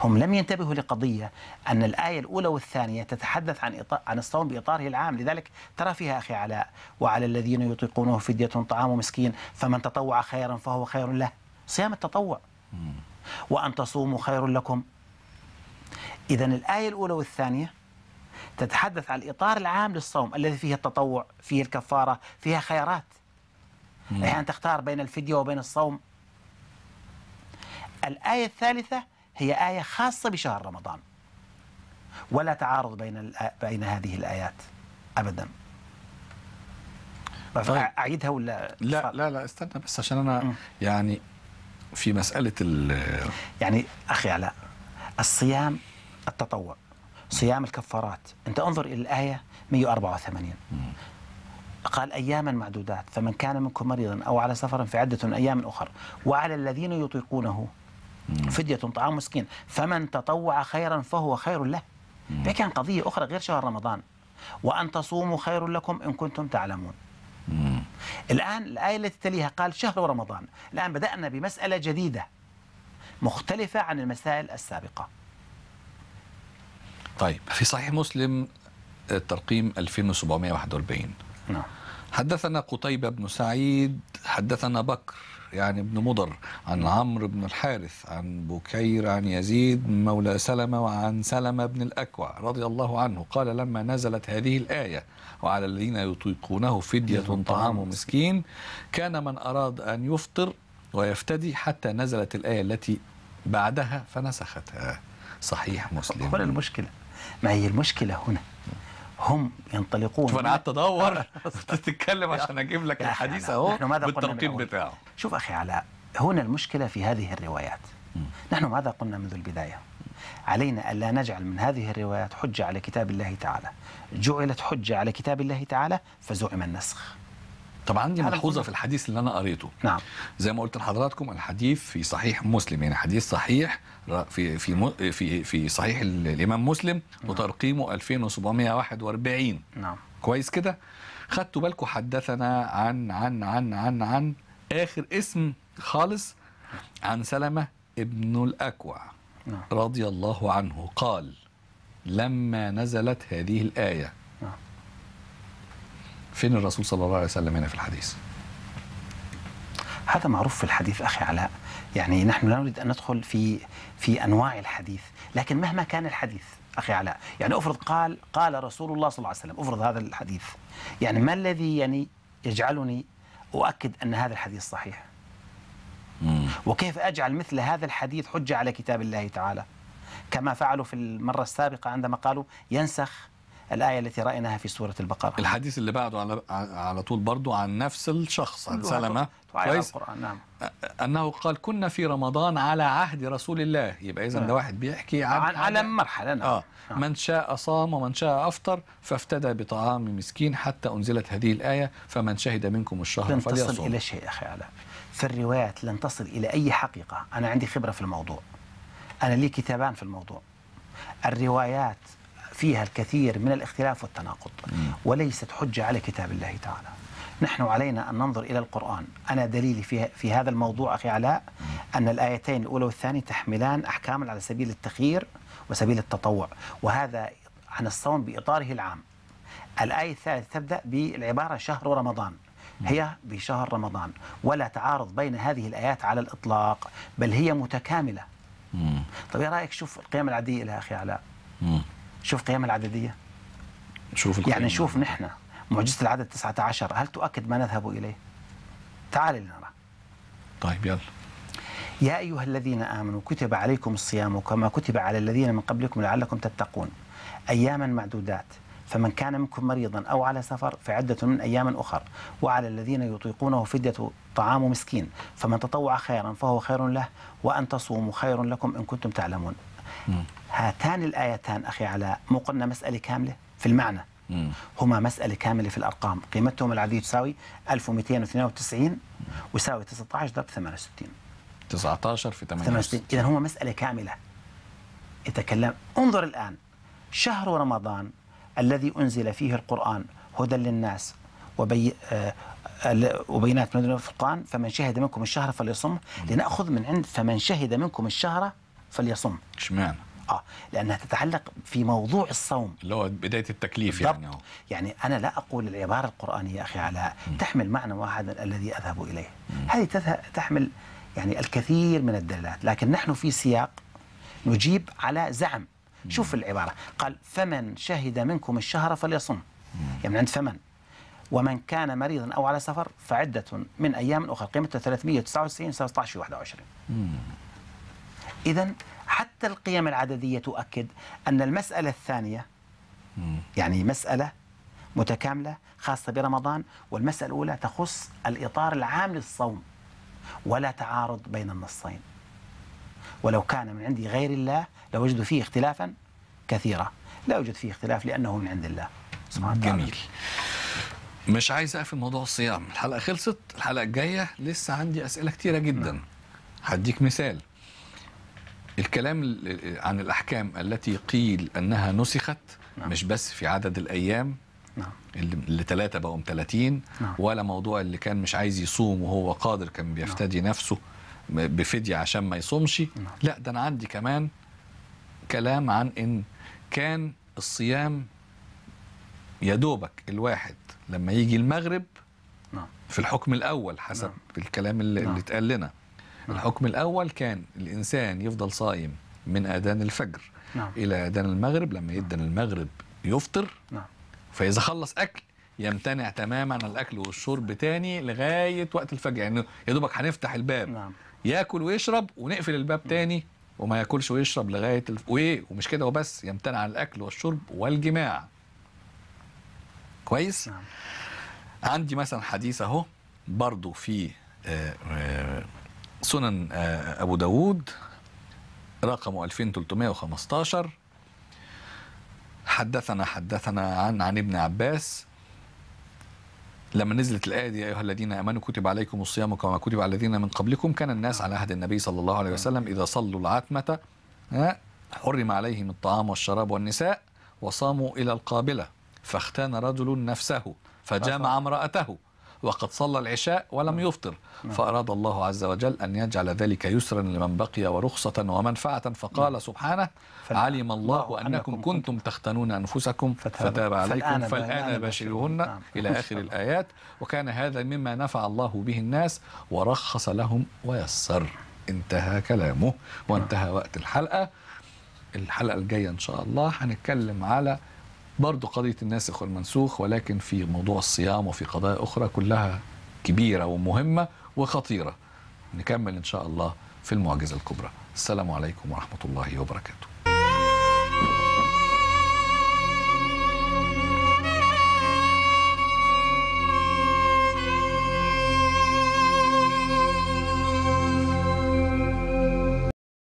هم لم ينتبهوا لقضية أن الآية الأولى والثانية تتحدث عن عن الصوم بإطاره العام. لذلك ترى فيها أخي علاء وعلى الذين يطيقونه فدية طعام مسكين فمن تطوع خيرا فهو خير له. صيام التطوع. وأن تصوموا خير لكم إذا الآية الأولى والثانية تتحدث عن الإطار العام للصوم الذي فيه التطوع فيه الكفارة فيها خيارات أحيانا تختار بين الفدية وبين الصوم. الآية الثالثة هي آية خاصة بشهر رمضان. ولا تعارض بين بين هذه الآيات أبدا. طيب. أعيدها ولا لا لا لا استنى بس عشان أنا يعني في مسألة ال يعني أخي علاء الصيام التطوع. صيام الكفارات. أنت انظر إلى الآية 184 قال أياما معدودات. فمن كان منكم مريضا أو على سفر فعدة من أيام أخر. وعلى الذين يطيقونه فدية طعام مسكين. فمن تطوع خيرا فهو خير له. عن قضية أخرى غير شهر رمضان. وأن تصوموا خير لكم إن كنتم تعلمون. الآن الآية التي تليها قال شهر رمضان. الآن بدأنا بمسألة جديدة مختلفة عن المسائل السابقة. طيب في صحيح مسلم الترقيم 2741 نعم. حدثنا قتيبة بن سعيد حدثنا بكر يعني ابن مضر عن عمرو بن الحارث عن بكير عن يزيد مولى سلمة وعن سلمة بن الأكوع رضي الله عنه. قال لما نزلت هذه الآية وعلى الذين يطيقونه فدية طعام مسكين. كان من أراد أن يفطر ويفتدي حتى نزلت الآية التي بعدها فنسختها. صحيح مسلم. هنا المشكلة. ما هي المشكلة هنا؟ هم ينطلقون شوف أنا قعدت أدور. <laughs> تتكلم عشان أجيب لك الحديث أهو أول؟ بتاعه. شوف أخي علاء هنا المشكلة في هذه الروايات. نحن ماذا قلنا منذ البداية؟ علينا ألا نجعل من هذه الروايات حجة على كتاب الله تعالى. جعلت حجة على كتاب الله تعالى فزعم النسخ. طب عندي ملحوظة. في الحديث اللي أنا قريته. نعم. زي ما قلت لحضراتكم الحديث في صحيح مسلم يعني حديث صحيح في في في في صحيح ال- الإمام مسلم وترقيمه 2741 نعم. كويس كده؟ خدتوا بالكم حدثنا عن عن عن عن عن آخر اسم خالص؟ عن سلمة ابن الأكوع نعم. رضي الله عنه قال لما نزلت هذه الآية نعم. فين الرسول صلى الله عليه وسلم هنا في الحديث؟ هذا معروف في الحديث أخي علاء. يعني نحن لا نريد أن ندخل في في أنواع الحديث لكن مهما كان الحديث أخي علاء يعني افرض قال قال رسول الله صلى الله عليه وسلم افرض هذا الحديث. يعني ما الذي يعني يجعلني أؤكد أن هذا الحديث صحيح؟ مم. وكيف أجعل مثل هذا الحديث حجة على كتاب الله تعالى؟ كما فعلوا في المرة السابقة عندما قالوا ينسخ الآية التي رأيناها في سورة البقرة. الحديث اللي بعده على على طول برضو عن نفس الشخص عن سلمة. كويس؟ نعم. أنه قال كنا في رمضان على عهد رسول الله. يبقى إذا نعم. ده واحد بيحكي عن, عن على مرحلة نعم. آه. نعم. من شاء صام ومن شاء أفطر فافتدى بطعام مسكين حتى أنزلت هذه الآية فمن شهد منكم الشهر لن تصل إلى شيء أخي علاء في الروايات لن تصل إلى أي حقيقة. أنا عندي خبرة في الموضوع. أنا لي كتابان في الموضوع. الروايات فيها الكثير من الاختلاف والتناقض وليست حجة على كتاب الله تعالى. نحن علينا أن ننظر إلى القرآن. أنا دليلي في, في هذا الموضوع أخي علاء أن الآيتين الأولى والثانية تحملان أحكاما على سبيل التخيير وسبيل التطوع. وهذا عن الصوم بإطاره العام. الآية الثالثة تبدأ بالعبارة شهر رمضان. هي بشهر رمضان. ولا تعارض بين هذه الآيات على الإطلاق بل هي متكاملة. مم. طيب إيه رأيك؟ شوف القيم العدديه لها أخي علاء. شوف قيم العددية. شوف القيم. يعني نشوف نحن معجزة العدد 19 هل تؤكد ما نذهب إليه؟ تعال لنرى. طيب يلا. يا أيها الذين آمنوا كتب عليكم الصيام كما كتب على الذين من قبلكم لعلكم تتقون. اياما معدودات. فمن كان منكم مريضا أو على سفر فعدة من أيام أخر. وعلى الذين يطيقونه فدية طعام مسكين. فمن تطوع خيرا فهو خير له وأن تصوموا خير لكم إن كنتم تعلمون. هاتان الآيتان أخي علاء مو قلنا مسألة كاملة في المعنى. مم. هما مسألة كاملة في الأرقام. قيمتهم العادية تساوي 1292 ويساوي 19 ضرب 68 19 في 8 68 إذا هما مسألة كاملة. يتكلم. انظر الآن. شهر رمضان الذي أنزل فيه القرآن هدى للناس وبي آه، وبينات من الهدى والفرقان فمن شهد منكم الشهر فليصم. لنأخذ من عند فمن شهد منكم الشهر فليصم. اشمعنى آه لأنها تتعلق في موضوع الصوم. اللي هو بداية التكليف بالضبط. يعني. اهو يعني أنا لا أقول العبارة القرآنية أخي علاء تحمل معنى واحدا الذي أذهب إليه. هذه تذه- تحمل يعني الكثير من الدلالات. لكن نحن في سياق نجيب على زعم. شوف العبارة. قال فمن شهد منكم الشهر فليصم. يعني من عند فمن؟ ومن كان مريضا أو على سفر فعدة من أيام أخرى. قيمتها 399 16 في 21 إذا حتى القيم العددية تؤكد أن المسألة الثانية. يعني مسألة متكاملة خاصة برمضان والمسألة الأولى تخص الإطار العام للصوم ولا تعارض بين النصين. ولو كان من عند غير الله لوجدوا فيه اختلافا كثيرا لا يوجد فيه اختلاف لأنه من عند الله. سبحانه وتعالى جميل. مش عايز أقفل موضوع الصيام. الحلقة خلصت الحلقة الجاية لسه عندي أسئلة كتيرة جدا. هديك مثال. الكلام ال- عن الأحكام التي قيل أنها نسخت نعم. مش بس في عدد الأيام نعم اللي ثلاثة بقوا 30 نعم. ولا موضوع اللي كان مش عايز يصوم وهو قادر كان بيفتدي نفسه م- بفدية عشان ما يصومش نعم. لا ده أنا عندي كمان كلام عن إن كان الصيام يا دوبك الواحد لما يجي المغرب نعم في الحكم الأول حسب نعم. الكلام اللي, نعم. اللي اتقال لنا نعم. الحكم الأول كان الإنسان يفضل صايم من أذان الفجر نعم. إلى أذان المغرب لما يدن المغرب يفطر نعم. فاذا خلص أكل يمتنع تماما عن الأكل والشرب تاني لغاية وقت الفجر. يعني يا دوبك هنفتح الباب نعم. ياكل ويشرب ونقفل الباب تاني وما ياكلش ويشرب لغاية الف... وايه ومش كده وبس يمتنع عن الأكل والشرب والجماع. كويس؟ نعم. عندي مثلا حديث أهو برضو في آه، آه، سنن آه، أبو داود رقمه 2315 حدثنا حدثنا عن عن ابن عباس. لما نزلت الآية دي يا أيها الذين آمنوا كتب عليكم الصيام كما كتب على الذين من قبلكم. كان الناس على عهد النبي صلى الله عليه وسلم إذا صلوا العتمة ها، حرم عليهم الطعام والشراب والنساء وصاموا إلى القابلة فاختان رجل نفسه فجامع امرأته. وقد صلى العشاء ولم يفطر. فأراد الله عز وجل أن يجعل ذلك يسرا لمن بقي ورخصة ومنفعة. فقال سبحانه فال- علم الله أنكم كنتم تختنون أنفسكم فتاب- عليكم. فالآن باشروهن نعم. إلى آخر الآيات. وكان هذا مما نفع الله به الناس ورخص لهم ويسر. انتهى كلامه. وانتهى وقت الحلقة. الحلقة الجاية إن شاء الله هنتكلم على برضو قضية الناسخ والمنسوخ ولكن في موضوع الصيام وفي قضايا أخرى كلها كبيرة ومهمة وخطيرة. نكمل إن شاء الله في المعجزة الكبرى. السلام عليكم ورحمة الله وبركاته.